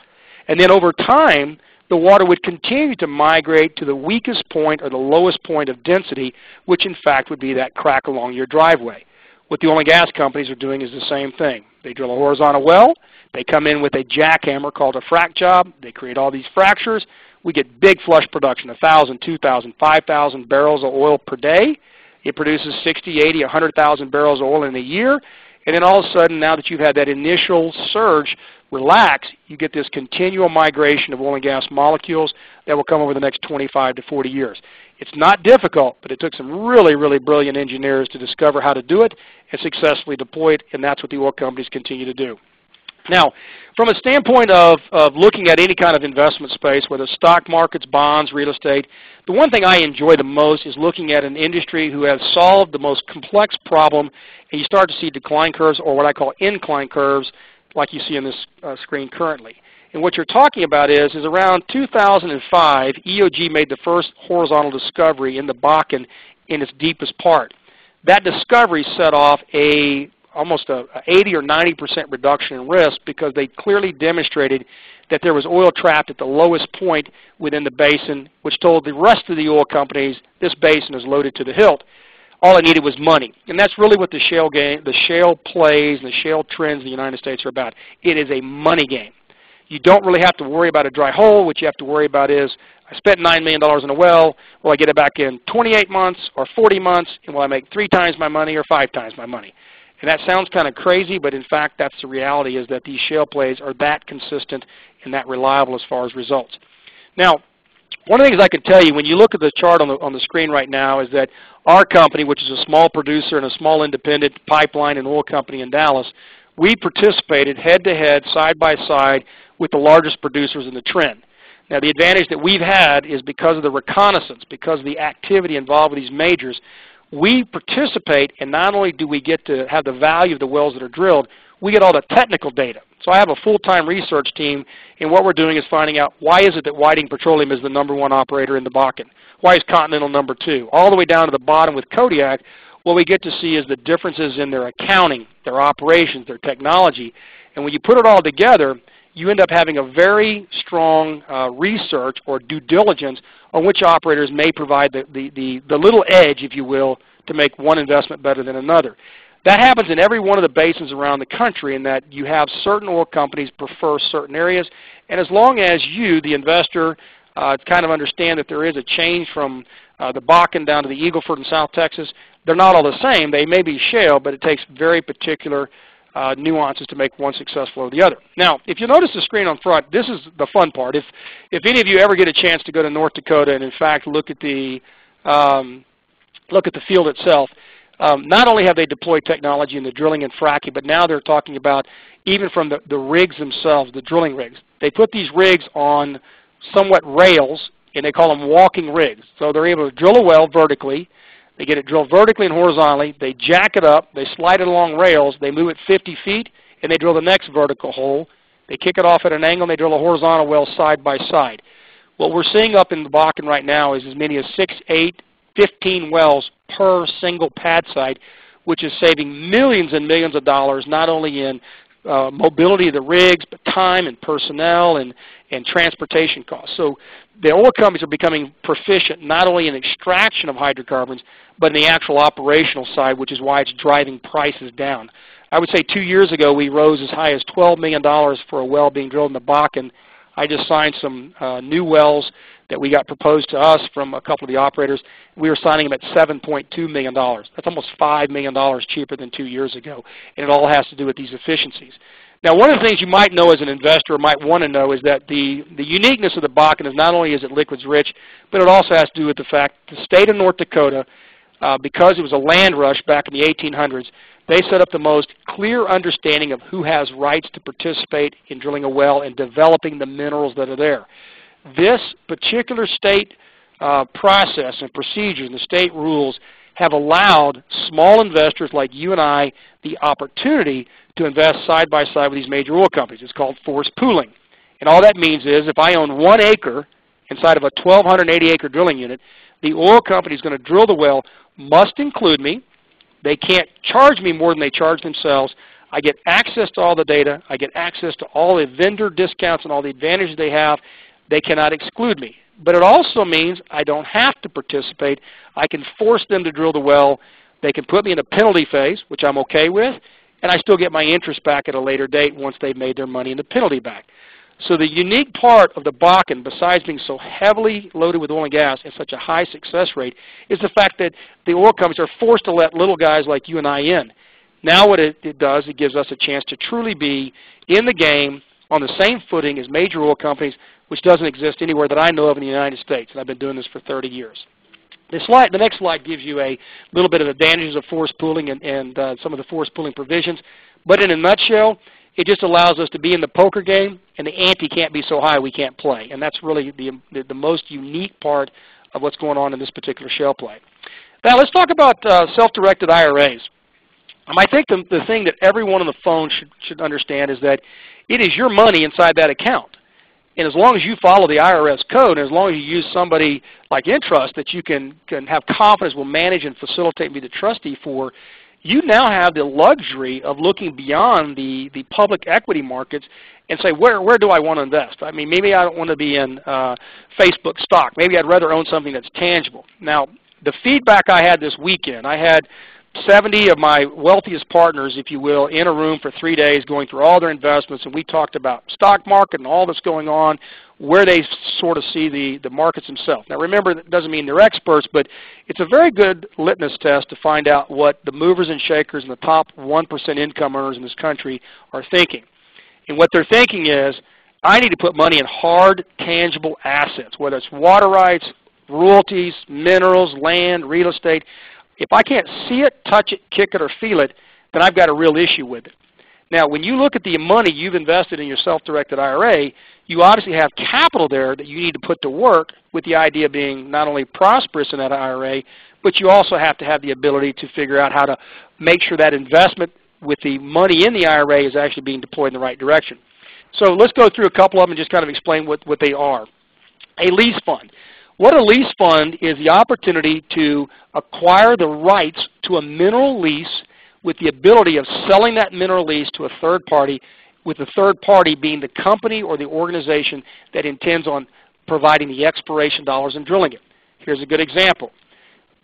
S2: And then over time, the water would continue to migrate to the weakest point or the lowest point of density, which in fact would be that crack along your driveway. What the oil and gas companies are doing is the same thing. They drill a horizontal well. They come in with a jackhammer called a frac job. They create all these fractures. We get big flush production, 1,000, 2,000, 5,000 barrels of oil per day. It produces 60, 80, 100,000 barrels of oil in a year. And then all of a sudden, now that you've had that initial surge relax, you get this continual migration of oil and gas molecules that will come over the next 25 to 40 years. It's not difficult, but it took some really, really brilliant engineers to discover how to do it and successfully deploy it, and that's what the oil companies continue to do. Now, from a standpoint of, of looking at any kind of investment space, whether it's stock markets, bonds, real estate, the one thing I enjoy the most is looking at an industry who has solved the most complex problem, and you start to see decline curves or what I call incline curves like you see on this uh, screen currently. And what you're talking about is, is around 2005, EOG made the first horizontal discovery in the Bakken in its deepest part. That discovery set off a almost a, 80 or 90 percent reduction in risk because they clearly demonstrated that there was oil trapped at the lowest point within the basin, which told the rest of the oil companies this basin is loaded to the hilt. All it needed was money, and that's really what the shale game, the shale plays, and the shale trends in the United States are about. It is a money game. You don't really have to worry about a dry hole. What you have to worry about is, I spent $9 million in a well. Will I get it back in 28 months or 40 months? And will I make three times my money or five times my money? And that sounds kind of crazy, but in fact, that's the reality is that these shale plays are that consistent and that reliable as far as results. Now, one of the things I can tell you when you look at the chart on the, on the screen right now is that our company, which is a small producer and a small independent pipeline and oil company in Dallas, we participated head-to-head, side-by-side with the largest producers in the trend. Now, the advantage that we've had is because of the reconnaissance, because of the activity involved with these majors, we participate, and not only do we get to have the value of the wells that are drilled, we get all the technical data. So I have a full-time research team, and what we're doing is finding out why is it that Whiting Petroleum is the number one operator in the Bakken? Why is Continental number two? All the way down to the bottom with Kodiak, what we get to see is the differences in their accounting, their operations, their technology. And when you put it all together, you end up having a very strong uh, research or due diligence on which operators may provide the, the, the, the little edge, if you will, to make one investment better than another. That happens in every one of the basins around the country in that you have certain oil companies prefer certain areas, and as long as you, the investor, uh, kind of understand that there is a change from uh, the Bakken down to the Eagle Ford in South Texas. They're not all the same. They may be shale, but it takes very particular uh, nuances to make one successful or the other. Now, if you notice the screen on front, this is the fun part. If, if any of you ever get a chance to go to North Dakota and, in fact, look at the, um, look at the field itself, um, not only have they deployed technology in the drilling and fracking, but now they're talking about even from the, the rigs themselves, the drilling rigs. They put these rigs on somewhat rails, and they call them walking rigs. So they're able to drill a well vertically. They get it drilled vertically and horizontally. They jack it up. They slide it along rails. They move it 50 feet, and they drill the next vertical hole. They kick it off at an angle, and they drill a horizontal well side by side. What we're seeing up in the Bakken right now is as many as 6, 8, 15 wells per single pad site, which is saving millions and millions of dollars, not only in uh, mobility of the rigs, but time and personnel and, and transportation costs. So the oil companies are becoming proficient not only in extraction of hydrocarbons, but in the actual operational side, which is why it's driving prices down. I would say two years ago we rose as high as $12 million for a well being drilled in the Bakken. I just signed some uh, new wells that we got proposed to us from a couple of the operators. We were signing them at $7.2 million. That's almost $5 million cheaper than two years ago, and it all has to do with these efficiencies. Now, one of the things you might know as an investor or might want to know is that the, the uniqueness of the Bakken is not only is it liquids rich, but it also has to do with the fact the state of North Dakota, uh, because it was a land rush back in the 1800s, they set up the most clear understanding of who has rights to participate in drilling a well and developing the minerals that are there. This particular state uh, process and procedures and the state rules have allowed small investors like you and I the opportunity to invest side by side with these major oil companies. It's called forced pooling. And all that means is if I own one acre inside of a 1,280 acre drilling unit, the oil company is going to drill the well, must include me. They can't charge me more than they charge themselves. I get access to all the data. I get access to all the vendor discounts and all the advantages they have. They cannot exclude me. But it also means I don't have to participate. I can force them to drill the well. They can put me in a penalty phase, which I'm okay with, and I still get my interest back at a later date once they've made their money and the penalty back. So the unique part of the Bakken, besides being so heavily loaded with oil and gas and such a high success rate, is the fact that the oil companies are forced to let little guys like you and I in. Now what it, it does, it gives us a chance to truly be in the game on the same footing as major oil companies which doesn't exist anywhere that I know of in the United States, and I've been doing this for 30 years. The, slide, the next slide gives you a little bit of advantages of force pooling and, and uh, some of the force pooling provisions. But in a nutshell, it just allows us to be in the poker game, and the ante can't be so high we can't play. And that's really the, the, the most unique part of what's going on in this particular shale play. Now let's talk about uh, self-directed IRAs. Um, I think the, the thing that everyone on the phone should, should understand is that it is your money inside that account. And as long as you follow the IRS code, and as long as you use somebody like Entrust that you can, can have confidence will manage and facilitate be the trustee for, you now have the luxury of looking beyond the, the public equity markets and say, where, where do I want to invest? I mean, maybe I don't want to be in uh, Facebook stock. Maybe I'd rather own something that's tangible. Now, the feedback I had this weekend, I had 70 of my wealthiest partners, if you will, in a room for three days going through all their investments, and we talked about stock market and all that's going on, where they sort of see the, the markets themselves. Now remember, that doesn't mean they're experts, but it's a very good litmus test to find out what the movers and shakers and the top 1% income earners in this country are thinking. And what they're thinking is, I need to put money in hard, tangible assets, whether it's water rights, royalties, minerals, land, real estate. If I can't see it, touch it, kick it, or feel it, then I've got a real issue with it. Now, when you look at the money you've invested in your self-directed IRA, you obviously have capital there that you need to put to work with the idea being not only prosperous in that IRA, but you also have to have the ability to figure out how to make sure that investment with the money in the IRA is actually being deployed in the right direction. So let's go through a couple of them and just kind of explain what, what they are. A lease fund. What a lease fund is the opportunity to acquire the rights to a mineral lease with the ability of selling that mineral lease to a third party, with the third party being the company or the organization that intends on providing the exploration dollars and drilling it. Here's a good example.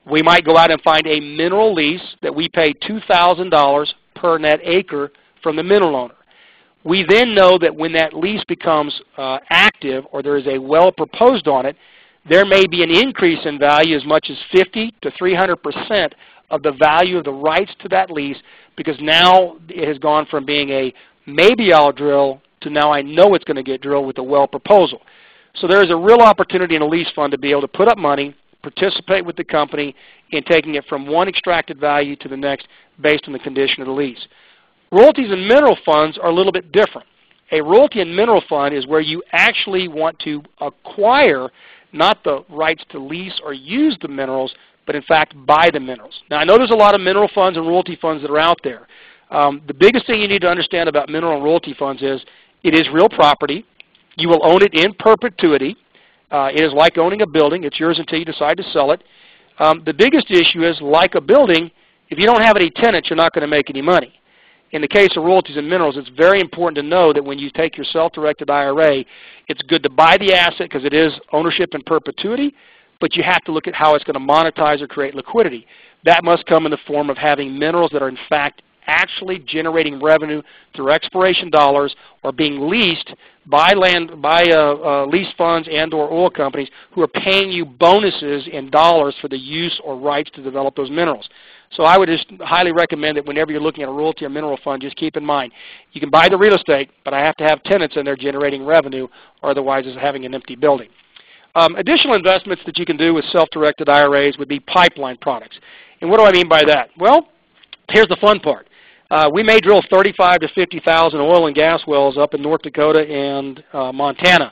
S2: We might go out and find a mineral lease that we pay $2,000 per net acre from the mineral owner. We then know that when that lease becomes uh, active or there is a well proposed on it, there may be an increase in value as much as 50 to 300 percent of the value of the rights to that lease because now it has gone from being a maybe I'll drill to now I know it's going to get drilled with a well proposal. So there is a real opportunity in a lease fund to be able to put up money, participate with the company in taking it from one extracted value to the next based on the condition of the lease. Royalties and mineral funds are a little bit different. A royalty and mineral fund is where you actually want to acquire not the rights to lease or use the minerals, but in fact buy the minerals. Now I know there's a lot of mineral funds and royalty funds that are out there. Um, the biggest thing you need to understand about mineral and royalty funds is it is real property. You will own it in perpetuity. Uh, it is like owning a building. It's yours until you decide to sell it. Um, the biggest issue is, like a building, if you don't have any tenants, you're not going to make any money. In the case of royalties and minerals, it's very important to know that when you take your self-directed IRA, it's good to buy the asset because it is ownership in perpetuity, but you have to look at how it's going to monetize or create liquidity. That must come in the form of having minerals that are in fact actually generating revenue through exploration dollars or being leased by land by uh, uh, lease funds and or oil companies who are paying you bonuses in dollars for the use or rights to develop those minerals. So I would just highly recommend that whenever you're looking at a royalty or mineral fund, just keep in mind, you can buy the real estate, but I have to have tenants in there generating revenue, or otherwise it's having an empty building. Um, additional investments that you can do with self-directed IRAs would be pipeline products. And what do I mean by that? Well, here's the fun part. Uh, we may drill 35 to 50,000 oil and gas wells up in North Dakota and uh, Montana,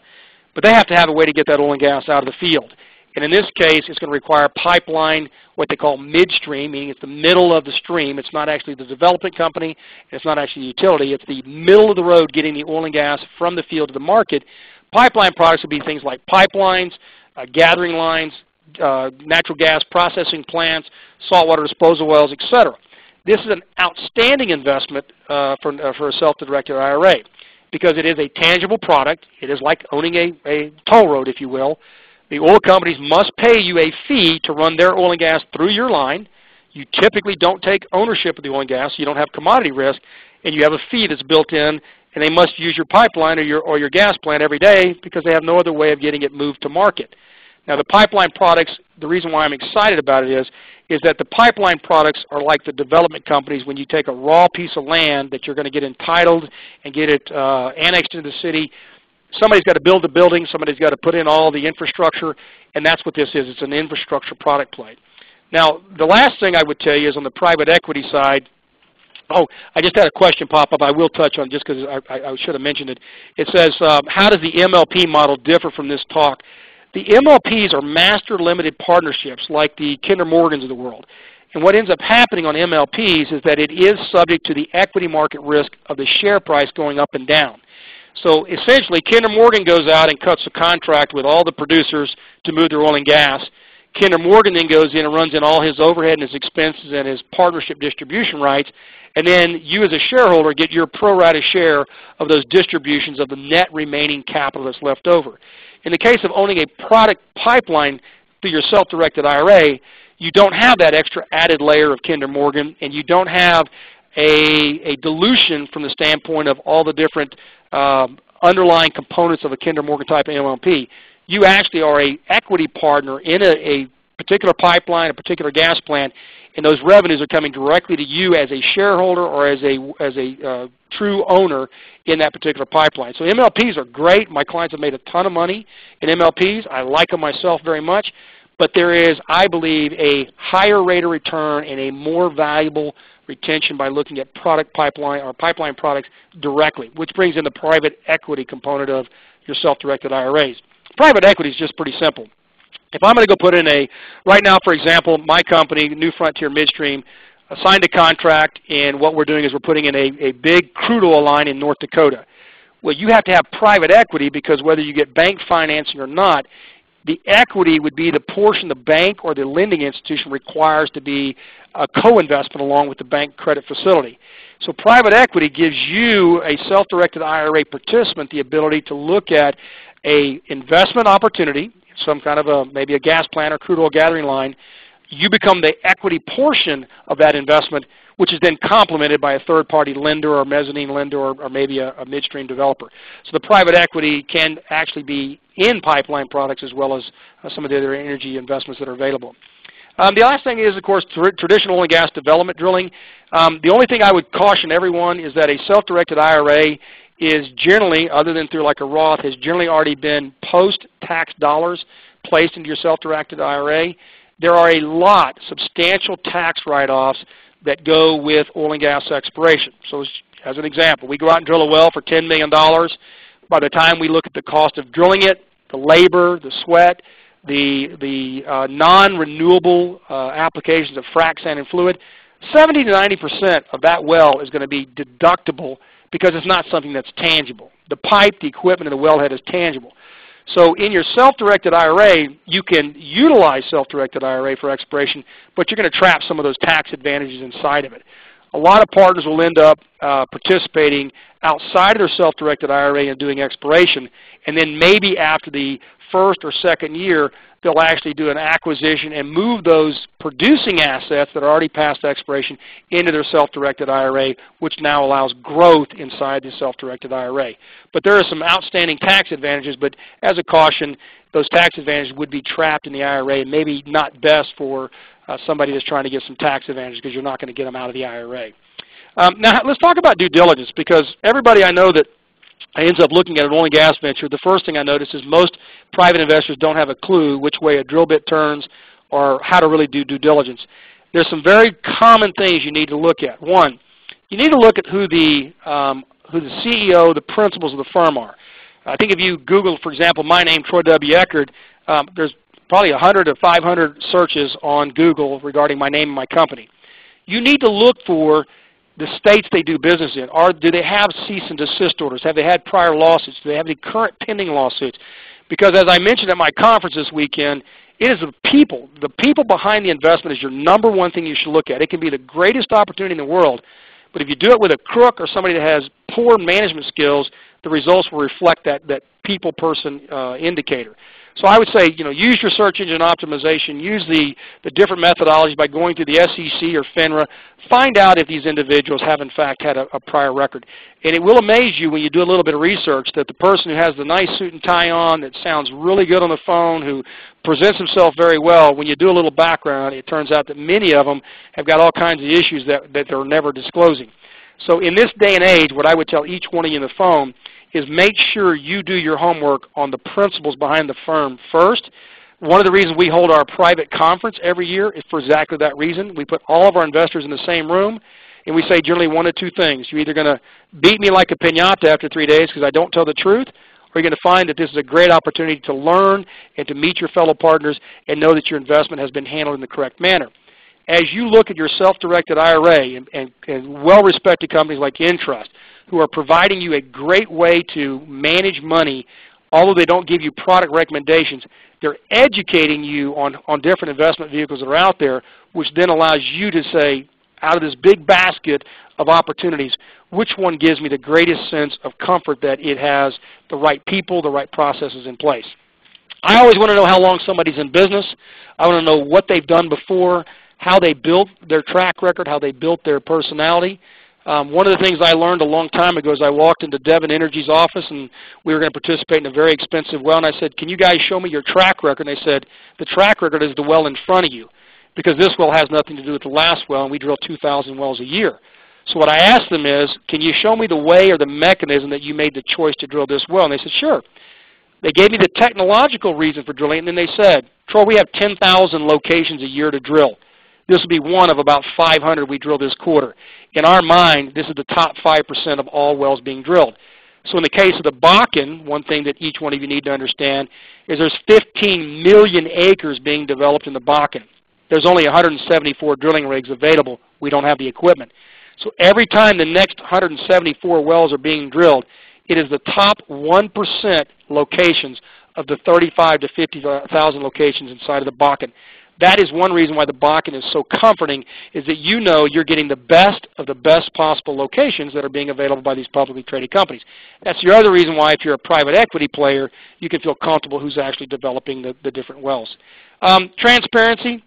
S2: but they have to have a way to get that oil and gas out of the field. And in this case, it's going to require pipeline, what they call midstream, meaning it's the middle of the stream. It's not actually the development company. It's not actually the utility. It's the middle of the road getting the oil and gas from the field to the market. Pipeline products would be things like pipelines, uh, gathering lines, uh, natural gas processing plants, saltwater disposal wells, etc. This is an outstanding investment uh, for, uh, for a self-directed IRA because it is a tangible product. It is like owning a, a toll road, if you will. The oil companies must pay you a fee to run their oil and gas through your line. You typically don't take ownership of the oil and gas. So you don't have commodity risk, and you have a fee that's built in, and they must use your pipeline or your, or your gas plant every day because they have no other way of getting it moved to market. Now the pipeline products, the reason why I'm excited about it is, is that the pipeline products are like the development companies when you take a raw piece of land that you're going to get entitled and get it uh, annexed into the city. Somebody's got to build the building, somebody's got to put in all the infrastructure, and that's what this is. It's an infrastructure product play. Now, the last thing I would tell you is on the private equity side, Oh, I just had a question pop up. I will touch on just because I, I, should have mentioned it. It says, um, how does the MLP model differ from this talk? The MLPs are master limited partnerships like the Kinder Morgans of the world. And what ends up happening on MLPs is that it is subject to the equity market risk of the share price going up and down. So essentially, Kinder Morgan goes out and cuts a contract with all the producers to move their oil and gas. Kinder Morgan then goes in and runs in all his overhead and his expenses and his partnership distribution rights. And then you as a shareholder get your pro rata share of those distributions of the net remaining capital that's left over. In the case of owning a product pipeline through your self-directed IRA, you don't have that extra added layer of Kinder Morgan, and you don't have a, a dilution from the standpoint of all the different um, underlying components of a Kinder Morgan type MLP. You actually are a equity partner in a, a particular pipeline, a particular gas plant, and those revenues are coming directly to you as a shareholder or as a, as a uh, true owner in that particular pipeline. So MLPs are great. My clients have made a ton of money in MLPs. I like them myself very much. But there is, I believe, a higher rate of return and a more valuable retention by looking at product pipeline or pipeline products directly, which brings in the private equity component of your self-directed IRAs. Private equity is just pretty simple. If I'm going to go put in a, right now, for example, my company, New Frontier Midstream, uh, signed a contract, and what we're doing is we're putting in a, a big crude oil line in North Dakota. Well, you have to have private equity because whether you get bank financing or not, the equity would be the portion the bank or the lending institution requires to be a co-investment along with the bank credit facility. So private equity gives you, a self-directed IRA participant, the ability to look at a investment opportunity, some kind of a maybe a gas plant or crude oil gathering line, you become the equity portion of that investment which is then complemented by a third-party lender or mezzanine lender or, or maybe a, a, midstream developer. So the private equity can actually be in pipeline products as well as uh, some of the other energy investments that are available. Um, the last thing is, of course, tr traditional oil and gas development drilling. Um, the only thing I would caution everyone is that a self-directed IRA is generally, other than through like a Roth, has generally already been post-tax dollars placed into your self-directed IRA. There are a lot, substantial tax write-offs that go with oil and gas exploration. So as an example, we go out and drill a well for $10 million. By the time we look at the cost of drilling it, the labor, the sweat, the, the uh, non-renewable uh, applications of frac sand and fluid, 70 to 90% of that well is going to be deductible because it's not something that's tangible. The pipe, the equipment, and the wellhead is tangible. So in your self-directed IRA, you can utilize self-directed IRA for exploration, but you're going to trap some of those tax advantages inside of it. A lot of partners will end up uh, participating outside of their self-directed IRA and doing exploration, and then maybe after the first or second year, they'll actually do an acquisition and move those producing assets that are already past expiration into their self-directed IRA, which now allows growth inside the self-directed IRA. But there are some outstanding tax advantages, but as a caution, those tax advantages would be trapped in the IRA and maybe not best for uh, somebody that's trying to get some tax advantages because you're not going to get them out of the IRA. Um, now let's talk about due diligence because everybody I know that ends up looking at an oil and gas venture, the first thing I notice is most private investors don't have a clue which way a drill bit turns or how to really do due diligence. There's some very common things you need to look at. One, you need to look at who the, um, who the CEO, the principals of the firm are. I think if you Google, for example, my name, Troy W. Eckert, um, there's probably 100 to 500 searches on Google regarding my name and my company. You need to look for the states they do business in. Are, do they have cease and desist orders? Have they had prior lawsuits? Do they have any current pending lawsuits? Because as I mentioned at my conference this weekend, it is the people. The people behind the investment is your number one thing you should look at. It can be the greatest opportunity in the world, but if you do it with a crook or somebody that has poor management skills, the results will reflect that, that people person uh, indicator. So I would say, you know, use your search engine optimization, use the, the different methodologies by going to the SEC or FINRA, find out if these individuals have in fact had a, a, prior record. And it will amaze you when you do a little bit of research that the person who has the nice suit and tie on, that sounds really good on the phone, who presents himself very well, when you do a little background, it turns out that many of them have got all kinds of issues that, that they're never disclosing. So in this day and age, what I would tell each one of you on the phone is make sure you do your homework on the principals behind the firm first. One of the reasons we hold our private conference every year is for exactly that reason. We put all of our investors in the same room, and we say generally one of two things. You're either going to beat me like a pinata after three days because I don't tell the truth, or you're going to find that this is a great opportunity to learn and to meet your fellow partners and know that your investment has been handled in the correct manner. As you look at your self-directed IRA and, and, and well-respected companies like Entrust, who are providing you a great way to manage money, although they don't give you product recommendations, they're educating you on, on different investment vehicles that are out there, which then allows you to say, out of this big basket of opportunities, which one gives me the greatest sense of comfort that it has the right people, the right processes in place. I always want to know how long somebody's in business. I want to know what they've done before, how they built their track record, how they built their personality. Um, one of the things I learned a long time ago is I walked into Devon Energy's office and we were going to participate in a very expensive well and I said, can you guys show me your track record? And they said, the track record is the well in front of you because this well has nothing to do with the last well and we drill 2,000 wells a year. So what I asked them is, can you show me the way or the mechanism that you made the choice to drill this well? And they said, sure. They gave me the technological reason for drilling and then they said, Troy, we have 10,000 locations a year to drill. This will be one of about 500 we drill this quarter. In our mind, this is the top 5% of all wells being drilled. So in the case of the Bakken, one thing that each one of you need to understand is there's 15 million acres being developed in the Bakken. There's only 174 drilling rigs available. We don't have the equipment. So every time the next 174 wells are being drilled, it is the top 1% locations of the 35 to 50,000 locations inside of the Bakken. That is one reason why the Bakken is so comforting, is that you know you're getting the best of the best possible locations that are being available by these publicly traded companies. That's the other reason why if you're a private equity player, you can feel comfortable who's actually developing the, the different wells. Um, transparency.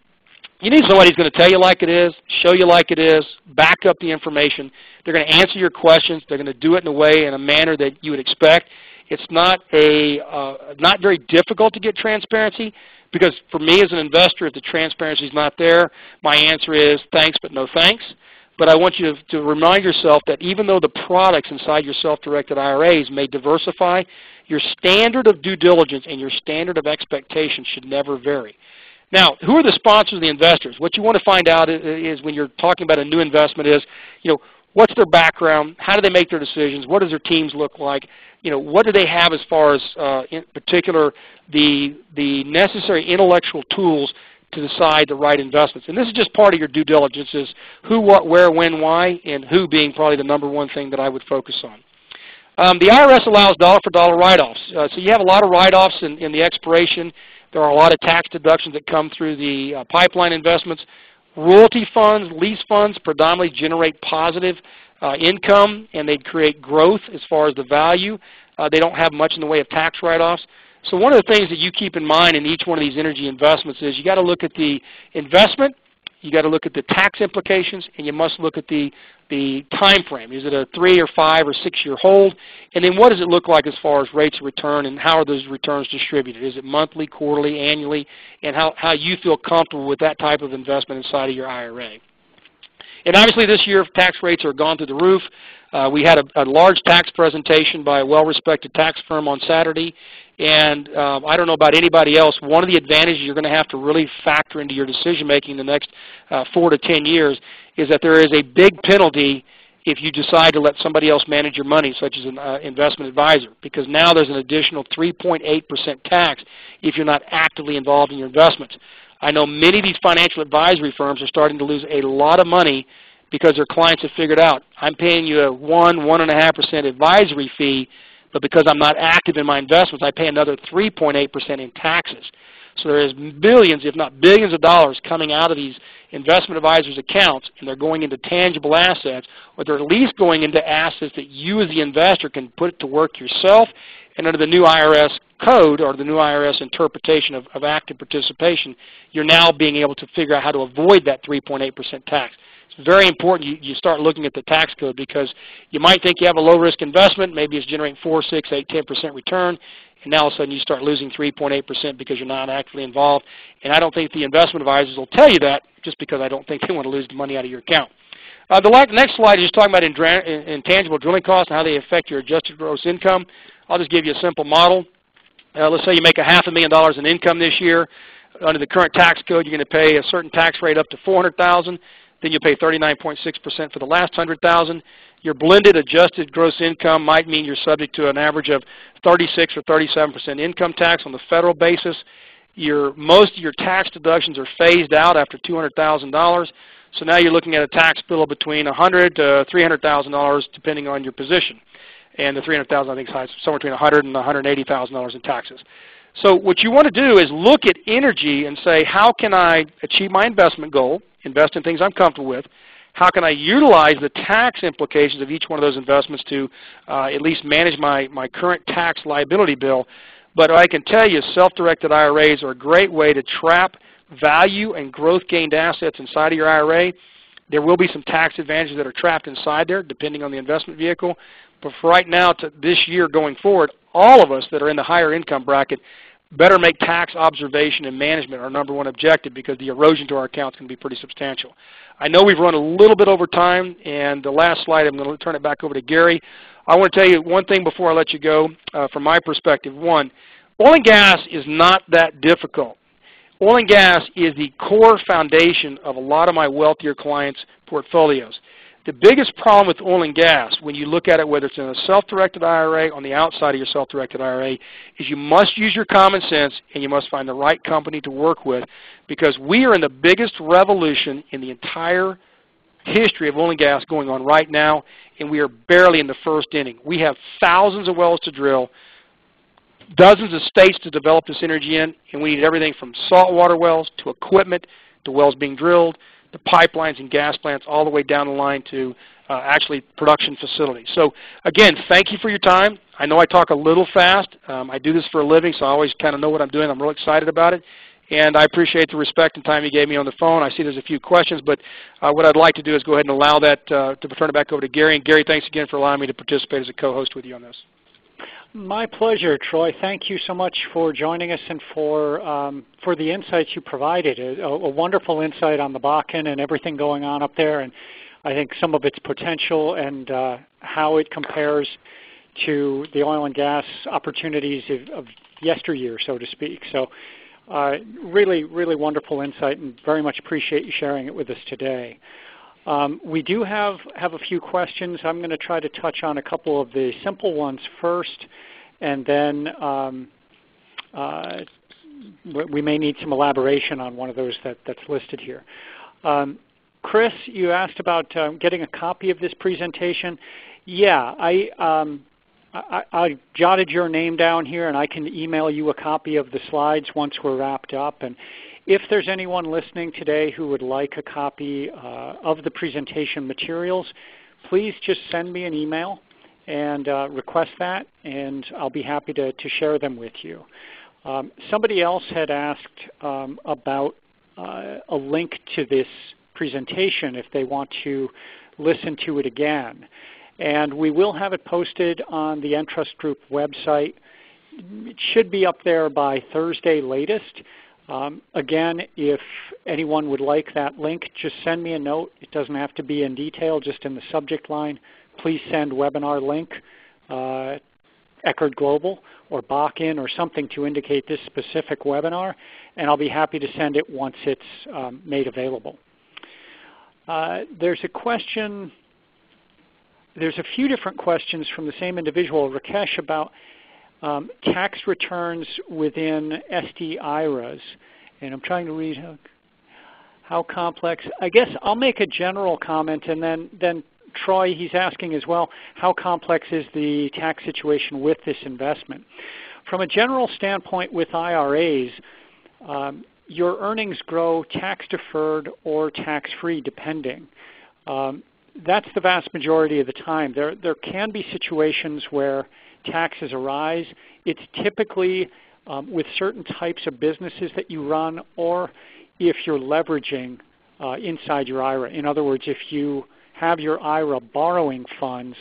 S2: You need somebody who's going to tell you like it is, show you like it is, back up the information. They're going to answer your questions. They're going to do it in a way, in a manner that you would expect. It's not a uh, not very difficult to get transparency because for me as an investor, if the transparency is not there, my answer is thanks but no thanks. But I want you to, to remind yourself that even though the products inside your self-directed IRAs may diversify, your standard of due diligence and your standard of expectation should never vary. Now, who are the sponsors of the investors? What you want to find out is when you're talking about a new investment is, you know, what's their background? How do they make their decisions? What does their teams look like? You know, what do they have as far as, uh, in particular, the the necessary intellectual tools to decide the right investments? And this is just part of your due diligence: is who, what, where, when, why, and who being probably the number one thing that I would focus on. Um, the IRS allows dollar-for-dollar write-offs. Uh, so you have a lot of write-offs in, in the expiration. There are a lot of tax deductions that come through the uh, pipeline investments. Royalty funds, lease funds predominantly generate positive uh, income and they create growth as far as the value. Uh, they don't have much in the way of tax write-offs. So one of the things that you keep in mind in each one of these energy investments is you got to look at the investment, you got to look at the tax implications, and you must look at the the time frame. Is it a three or five or six year hold? And then what does it look like as far as rates of return and how are those returns distributed? Is it monthly, quarterly, annually, and how, how you feel comfortable with that type of investment inside of your IRA? And obviously this year tax rates are gone through the roof. Uh, we had a, a, large tax presentation by a well-respected tax firm on Saturday, and um, I don't know about anybody else, one of the advantages you're going to have to really factor into your decision making in the next uh, four to ten years is that there is a big penalty if you decide to let somebody else manage your money, such as an uh, investment advisor, because now there's an additional 3.8% tax if you're not actively involved in your investments. I know many of these financial advisory firms are starting to lose a lot of money because their clients have figured out, I'm paying you a 1, 1.5% advisory fee, but because I'm not active in my investments, I pay another 3.8% in taxes. So there is billions, if not billions of dollars coming out of these investment advisors' accounts, and they're going into tangible assets, or they're at least going into assets that you as the investor can put to work yourself. And under the new IRS code, or the new IRS interpretation of, of active participation, you're now being able to figure out how to avoid that 3.8% tax. Very important you, you start looking at the tax code because you might think you have a low-risk investment, maybe it's generating 4, 6, 8, 10% return, and now all of a sudden you start losing 3.8% because you're not actively involved. And I don't think the investment advisors will tell you that just because I don't think they want to lose the money out of your account. Uh, the next slide is just talking about intangible drilling costs and how they affect your adjusted gross income. I'll just give you a simple model. Uh, let's say you make a half a million dollars in income this year. Under the current tax code, you're going to pay a certain tax rate up to 400000 Then you pay 39.6% for the last 100000 Your blended adjusted gross income might mean you're subject to an average of 36 or 37% income tax on the federal basis. Your, most of your tax deductions are phased out after $200,000. So now you're looking at a tax bill of between $100 to $300,000 depending on your position and the $300,000 I think is somewhere between 100 and 180,000 dollars in taxes. So what you want to do is look at energy and say, how can I achieve my investment goal, invest in things I'm comfortable with, how can I utilize the tax implications of each one of those investments to uh, at least manage my, my current tax liability bill. But I can tell you self-directed IRAs are a great way to trap value and growth gained assets inside of your IRA. There will be some tax advantages that are trapped inside there depending on the investment vehicle. But for right now, to this year going forward, all of us that are in the higher income bracket better make tax observation and management our number one objective because the erosion to our accounts can be pretty substantial. I know we've run a little bit over time, and the last slide, I'm going to turn it back over to Gary. I want to tell you one thing before I let you go uh, from my perspective. One, oil and gas is not that difficult. Oil and gas is the core foundation of a lot of my wealthier clients' portfolios. The biggest problem with oil and gas, when you look at it, whether it's in a self-directed IRA on the outside of your self-directed IRA, is you must use your common sense and you must find the right company to work with because we are in the biggest revolution in the entire history of oil and gas going on right now, and we are barely in the first inning. We have thousands of wells to drill, dozens of states to develop this energy in, and we need everything from saltwater wells to equipment to wells being drilled the pipelines and gas plants all the way down the line to uh, actually production facilities. So again, thank you for your time. I know I talk a little fast. Um, I do this for a living, so I always kind of know what I'm doing. I'm real excited about it. and I appreciate the respect and time you gave me on the phone. I see there's a few questions, but uh, what I'd like to do is go ahead and allow that uh, to turn it back over to Gary. And Gary, thanks again for allowing me to participate as a co-host with you on this.
S1: My pleasure, Troy. Thank you so much for joining us and for um, for the insights you provided. A, a, wonderful insight on the Bakken and everything going on up there, and I think some of its potential and uh, how it compares to the oil and gas opportunities of, of yesteryear, so to speak. So uh, really, really wonderful insight and very much appreciate you sharing it with us today. Um, we do have, have a few questions. I'm going to try to touch on a couple of the simple ones first, and then um, uh, we may need some elaboration on one of those that, that's listed here. Um, Chris, you asked about um, getting a copy of this presentation. Yeah, I, um, I, I, jotted your name down here, and I can email you a copy of the slides once we're wrapped up. And if there's anyone listening today who would like a copy uh, of the presentation materials, please just send me an email and uh, request that, and I'll be happy to, to share them with you. Um, somebody else had asked um, about uh, a link to this presentation if they want to listen to it again. And we will have it posted on the Entrust Group website. It should be up there by Thursday latest. Um, again, if anyone would like that link, just send me a note. It doesn't have to be in detail, just in the subject line. Please send webinar link, uh, Eckert Global or Bakken or something to indicate this specific webinar, and I'll be happy to send it once it's um, made available. Uh, there's a question there's a few different questions from the same individual, Rakesh, about um, tax returns within SD IRAs. And I'm trying to read how, how, complex. I guess I'll make a general comment and then, then Troy, he's asking as well, how complex is the tax situation with this investment? From a general standpoint with IRAs, um, your earnings grow tax deferred or tax free depending. Um, that's the vast majority of the time. There, there can be situations where taxes arise. It's typically um, with certain types of businesses that you run or if you're leveraging uh, inside your IRA. In other words, if you have your IRA borrowing funds,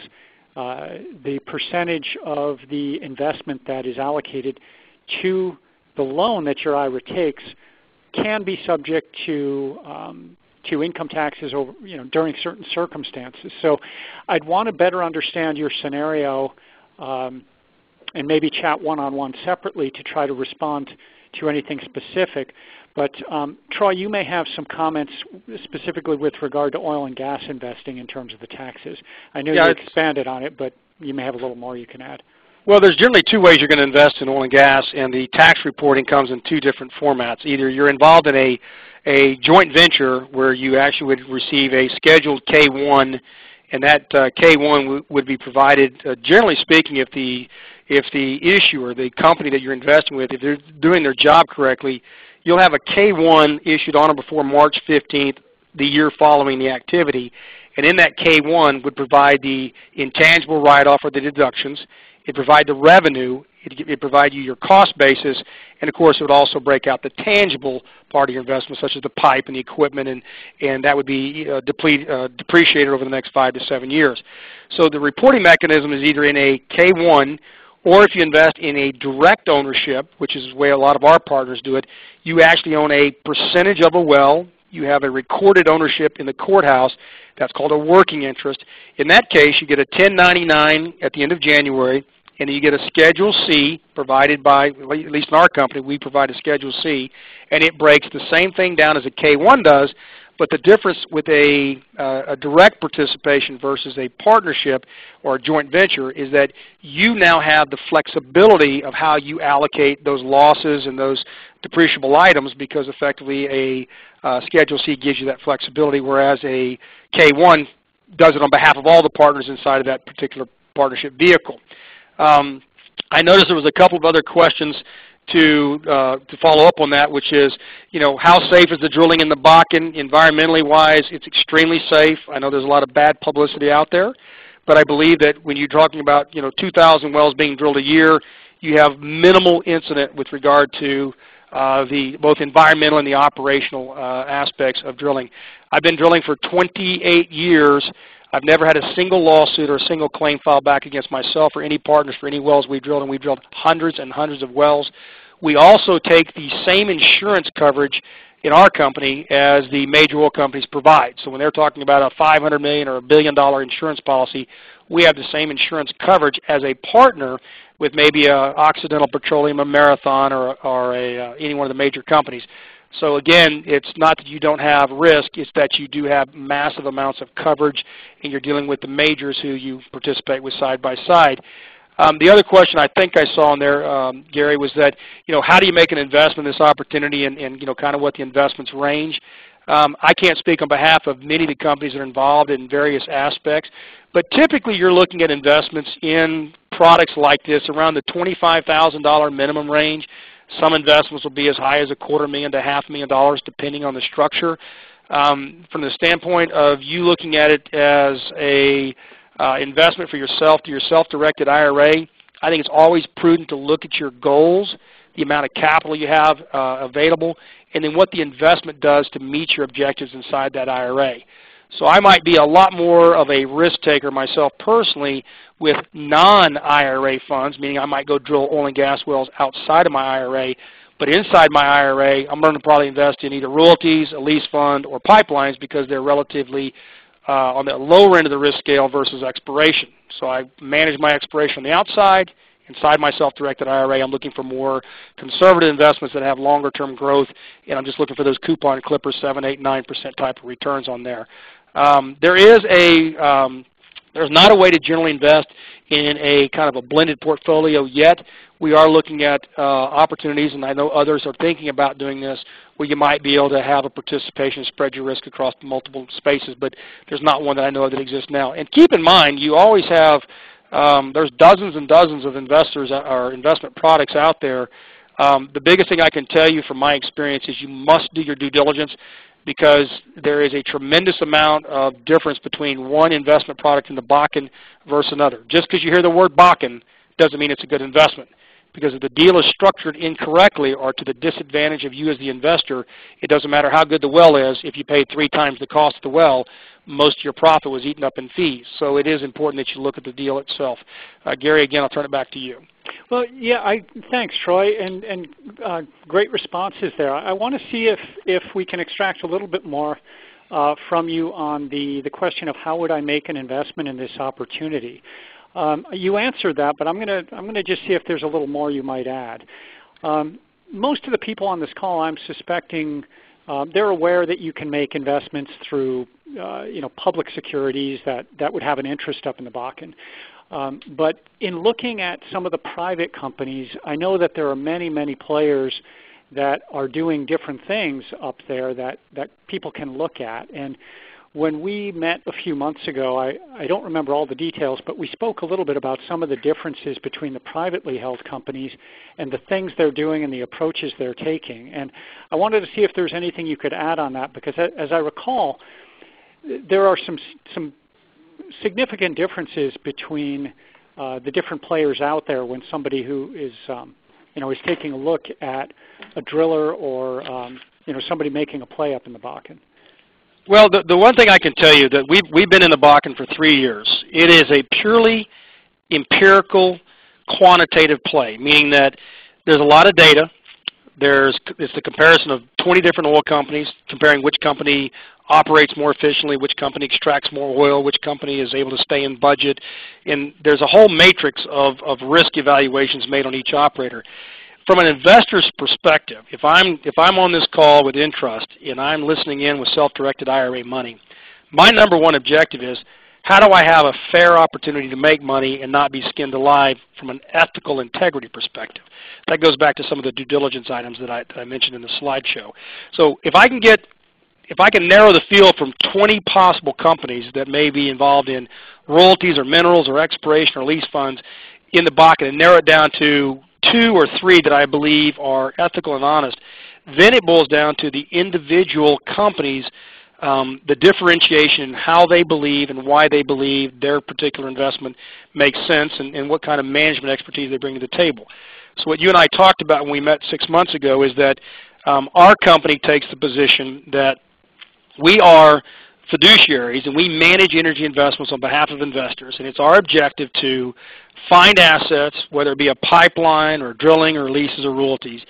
S1: uh, the percentage of the investment that is allocated to the loan that your IRA takes can be subject to um, to income taxes over, you know, during certain circumstances. So I'd want to better understand your scenario um, and maybe chat one-on-one -on -one separately to try to respond to anything specific. But um, Troy, you may have some comments specifically with regard to oil and gas investing in terms of the taxes. I know yeah, you expanded on it, but you may have a little more you can add.
S2: Well, there's generally two ways you're going to invest in oil and gas, and the tax reporting comes in two different formats. Either you're involved in a a joint venture where you actually would receive a scheduled K-1, and that uh, K-1 would be provided, uh, generally speaking, if the if the issuer, the company that you're investing with, if they're doing their job correctly, you'll have a K-1 issued on or before March 15th, the year following the activity. And in that K-1 would provide the intangible write-off or the deductions. It provide the revenue it, it provide you your cost basis, and of course it would also break out the tangible part of your investment, such as the pipe and the equipment, and, and that would be uh, deplete, uh, depreciated over the next five to seven years. So the reporting mechanism is either in a K1 or if you invest in a direct ownership, which is the way a lot of our partners do it, you actually own a percentage of a well. You have a recorded ownership in the courthouse. That's called a working interest. In that case, you get a 1099 at the end of January and you get a Schedule C provided by, at least in our company, we provide a Schedule C, and it breaks the same thing down as a K1 does, but the difference with a, uh, a direct participation versus a partnership or a joint venture is that you now have the flexibility of how you allocate those losses and those depreciable items because effectively a uh, Schedule C gives you that flexibility, whereas a K1 does it on behalf of all the partners inside of that particular partnership vehicle. Um, I noticed there was a couple of other questions to uh, to follow up on that, which is, you know, how safe is the drilling in the Bakken environmentally wise? It's extremely safe. I know there's a lot of bad publicity out there, but I believe that when you're talking about, you know, 2,000 wells being drilled a year, you have minimal incident with regard to uh, the both environmental and the operational uh, aspects of drilling. I've been drilling for 28 years. I've never had a single lawsuit or a single claim filed back against myself or any partners for any wells we drilled, and we've drilled hundreds and hundreds of wells. We also take the same insurance coverage in our company as the major oil companies provide. So when they're talking about a 500 million or a billion dollar insurance policy, we have the same insurance coverage as a partner with maybe a Occidental Petroleum, a Marathon, or, or a, uh, any one of the major companies. So again, it's not that you don't have risk, it's that you do have massive amounts of coverage and you're dealing with the majors who you participate with side by side. Um, the other question I think I saw in there, um, Gary, was that, you know, how do you make an investment in this opportunity and, and you know, kind of what the investments range. Um, I can't speak on behalf of many of the companies that are involved in various aspects, but typically you're looking at investments in products like this around the $25,000 minimum range. Some investments will be as high as a quarter million to half million dollars depending on the structure. Um, from the standpoint of you looking at it as a uh, investment for yourself to your self-directed IRA, I think it's always prudent to look at your goals, the amount of capital you have uh, available, and then what the investment does to meet your objectives inside that IRA. So I might be a lot more of a risk taker myself personally with non-IRA funds, meaning I might go drill oil and gas wells outside of my IRA, but inside my IRA, I'm going to probably invest in either royalties, a lease fund, or pipelines because they're relatively uh, on the lower end of the risk scale versus exploration. So I manage my exploration on the outside. Inside my self-directed IRA, I'm looking for more conservative investments that have longer-term growth, and I'm just looking for those coupon clippers, 7, 8, 9% type of returns on there. Um, there is a um, there's not a way to generally invest in a kind of a blended portfolio yet. We are looking at uh, opportunities, and I know others are thinking about doing this, where you might be able to have a participation spread your risk across multiple spaces, but there's not one that I know of that exists now. And keep in mind, you always have, um, there's dozens and dozens of investors uh, or investment products out there. Um, the biggest thing I can tell you from my experience is you must do your due diligence because there is a tremendous amount of difference between one investment product in the Bakken versus another. Just because you hear the word Bakken doesn't mean it's a good investment. Because if the deal is structured incorrectly or to the disadvantage of you as the investor, it doesn't matter how good the well is. If you paid three times the cost of the well, most of your profit was eaten up in fees. So it is important that you look at the deal itself. Uh, Gary, again, I'll turn it back to you.
S1: Well, yeah, I, thanks, Troy, and, and uh, great responses there. I want to see if, if we can extract a little bit more uh, from you on the, the question of how would I make an investment in this opportunity. Um, you answered that, but I'm going to I'm going to just see if there's a little more you might add. Um, most of the people on this call, I'm suspecting, um, they're aware that you can make investments through uh, you know public securities that that would have an interest up in the Bakken. Um, but in looking at some of the private companies, I know that there are many, many players that are doing different things up there that, that people can look at. And when we met a few months ago, I, I don't remember all the details, but we spoke a little bit about some of the differences between the privately held companies and the things they're doing and the approaches they're taking. And I wanted to see if there's anything you could add on that because as I recall, there are some, some significant differences between uh, the different players out there when somebody who is um, you know is taking a look at a driller or um, you know somebody making a play up in the Bakken.
S2: Well, the, the one thing I can tell you that we've, we've been in the Bakken for three years. It is a purely empirical, quantitative play, meaning that there's a lot of data. There's it's the comparison of 20 different oil companies, comparing which company operates more efficiently, which company extracts more oil, which company is able to stay in budget. And there's a whole matrix of, of risk evaluations made on each operator. From an investor's perspective, if I'm, if I'm on this call with Entrust and I'm listening in with self-directed IRA money, my number one objective is how do I have a fair opportunity to make money and not be skinned alive from an ethical integrity perspective? That goes back to some of the due diligence items that I, that I mentioned in the slideshow. So if I can get if I can narrow the field from 20 possible companies that may be involved in royalties or minerals or exploration or lease funds in the Bakken and narrow it down to two or three that I believe are ethical and honest, then it boils down to the individual companies um, the differentiation, how they believe and why they believe their particular investment makes sense, and, and what kind of management expertise they bring to the table. So what you and I talked about when we met six months ago is that um, our company takes the position that we are fiduciaries and we manage energy investments on behalf of investors. And it's our objective to find assets, whether it be a pipeline or drilling or leases or royalties.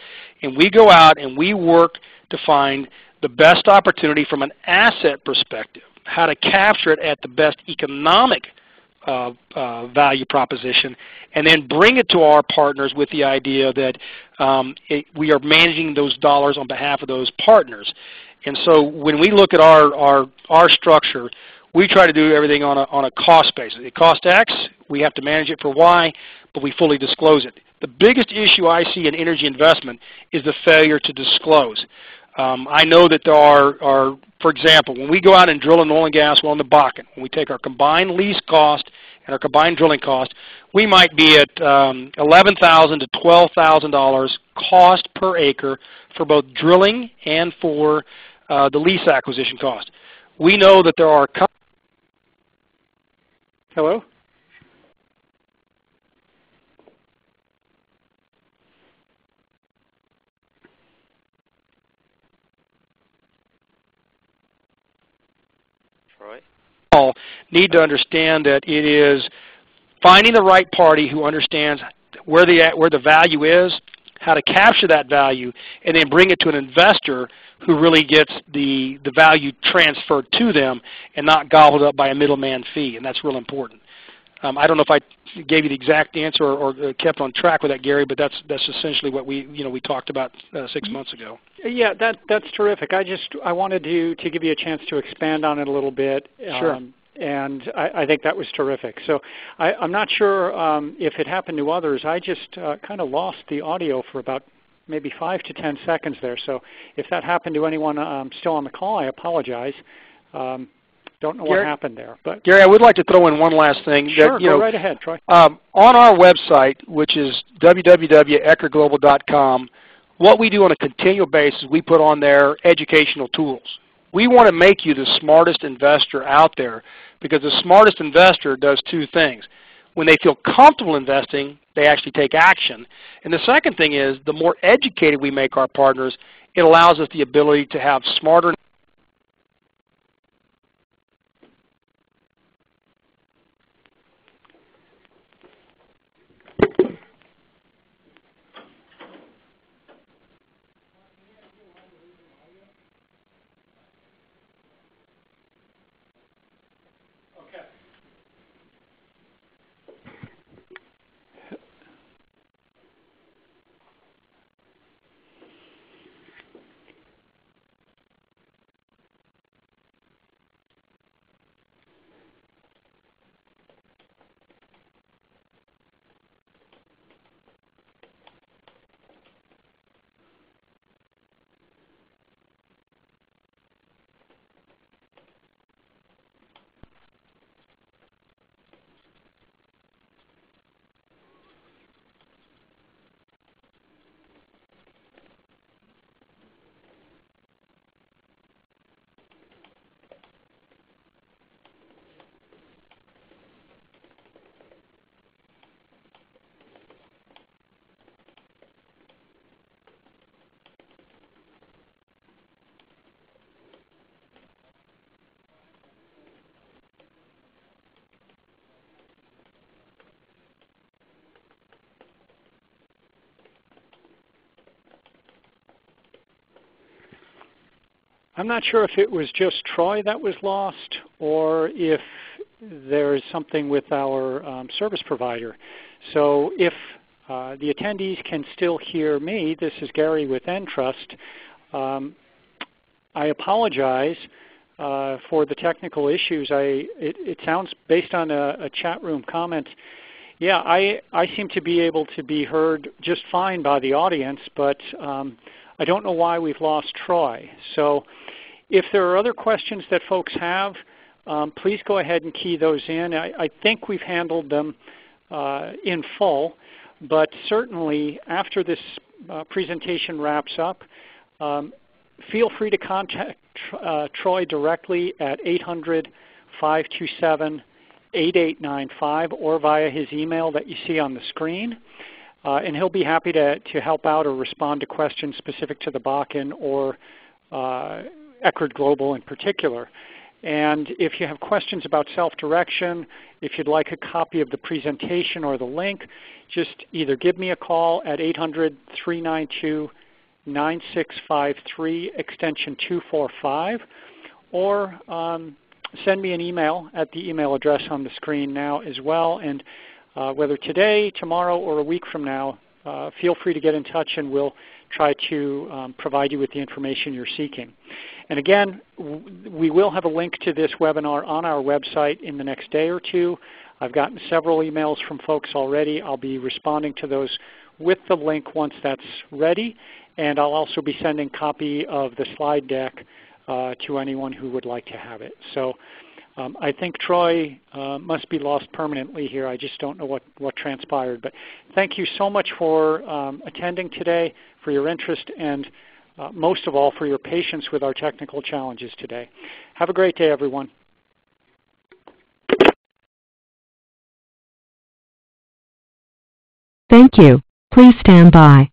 S2: And we go out and we work to find the best opportunity from an asset perspective, how to capture it at the best economic uh, uh, value proposition, and then bring it to our partners with the idea that um, it, we are managing those dollars on behalf of those partners. And so when we look at our, our, our structure, we try to do everything on a, on a cost basis. It costs X, we have to manage it for Y, but we fully disclose it. The biggest issue I see in energy investment is the failure to disclose. Um, I know that there are, are, for example, when we go out and drill an oil and gas well in the Bakken, when we take our combined lease cost and our combined drilling cost, we might be at um, 11,000 to $12,000 cost per acre for both drilling and for uh, the lease acquisition cost. We know that there are
S1: Hello?
S3: Troy?
S2: need to understand that it is finding the right party who understands where the, where the value is, how to capture that value, and then bring it to an investor who really gets the, the value transferred to them and not gobbled up by a middleman fee, and that's real important. Um, I don't know if I gave you the exact answer or, or, kept on track with that, Gary, but that's that's essentially what we you know we talked about uh, six months ago.
S1: Yeah, that that's terrific. I just I wanted to to give you a chance to expand on it a little bit.
S2: Sure.
S1: Um, and I, I, think that was terrific. So I, am not sure um, if it happened to others. I just uh, kind of lost the audio for about maybe five to ten seconds there. So if that happened to anyone um, still on the call, I apologize. Um, don't know
S2: Gary,
S1: what happened there. But
S2: Gary, I would like to throw in one last thing.
S1: Sure,
S2: that, you
S1: go
S2: know,
S1: right ahead, Troy.
S2: Um, on our website, which is www.eckertglobal.com, what we do on a continual basis, we put on there educational tools. We want to make you the smartest investor out there because the smartest investor does two things. When they feel comfortable investing, they actually take action. And the second thing is the more educated we make our partners, it allows us the ability to have smarter
S1: I'm not sure if it was just Troy that was lost or if there is something with our um, service provider. So if uh, the attendees can still hear me, this is Gary with Entrust. Um, I apologize uh, for the technical issues. I, it, it sounds, based on a, a, chat room comment, yeah, I, I seem to be able to be heard just fine by the audience, but um, I don't know why we've lost Troy. So if there are other questions that folks have, um, please go ahead and key those in. I, I think we've handled them uh, in full, but certainly after this uh, presentation wraps up, um, feel free to contact uh, Troy directly at 800-527-8895 or via his email that you see on the screen. Uh, and he'll be happy to, to help out or respond to questions specific to the Bakken or uh, Eckert Global in particular. And if you have questions about self-direction, if you'd like a copy of the presentation or the link, just either give me a call at 800-392-9653 extension 245 or um, send me an email at the email address on the screen now as well. And uh, whether today, tomorrow, or a week from now, uh, feel free to get in touch and we'll try to um, provide you with the information you're seeking. And again, we will have a link to this webinar on our website in the next day or two. I've gotten several emails from folks already. I'll be responding to those with the link once that's ready. And I'll also be sending copy of the slide deck uh, to anyone who would like to have it. So um, I think Troy uh, must be lost permanently here. I just don't know what, what transpired. But thank you so much for um, attending today, for your interest, and uh, most of all for your patience with our technical challenges today. Have a great day, everyone.
S3: Thank you. Please stand by.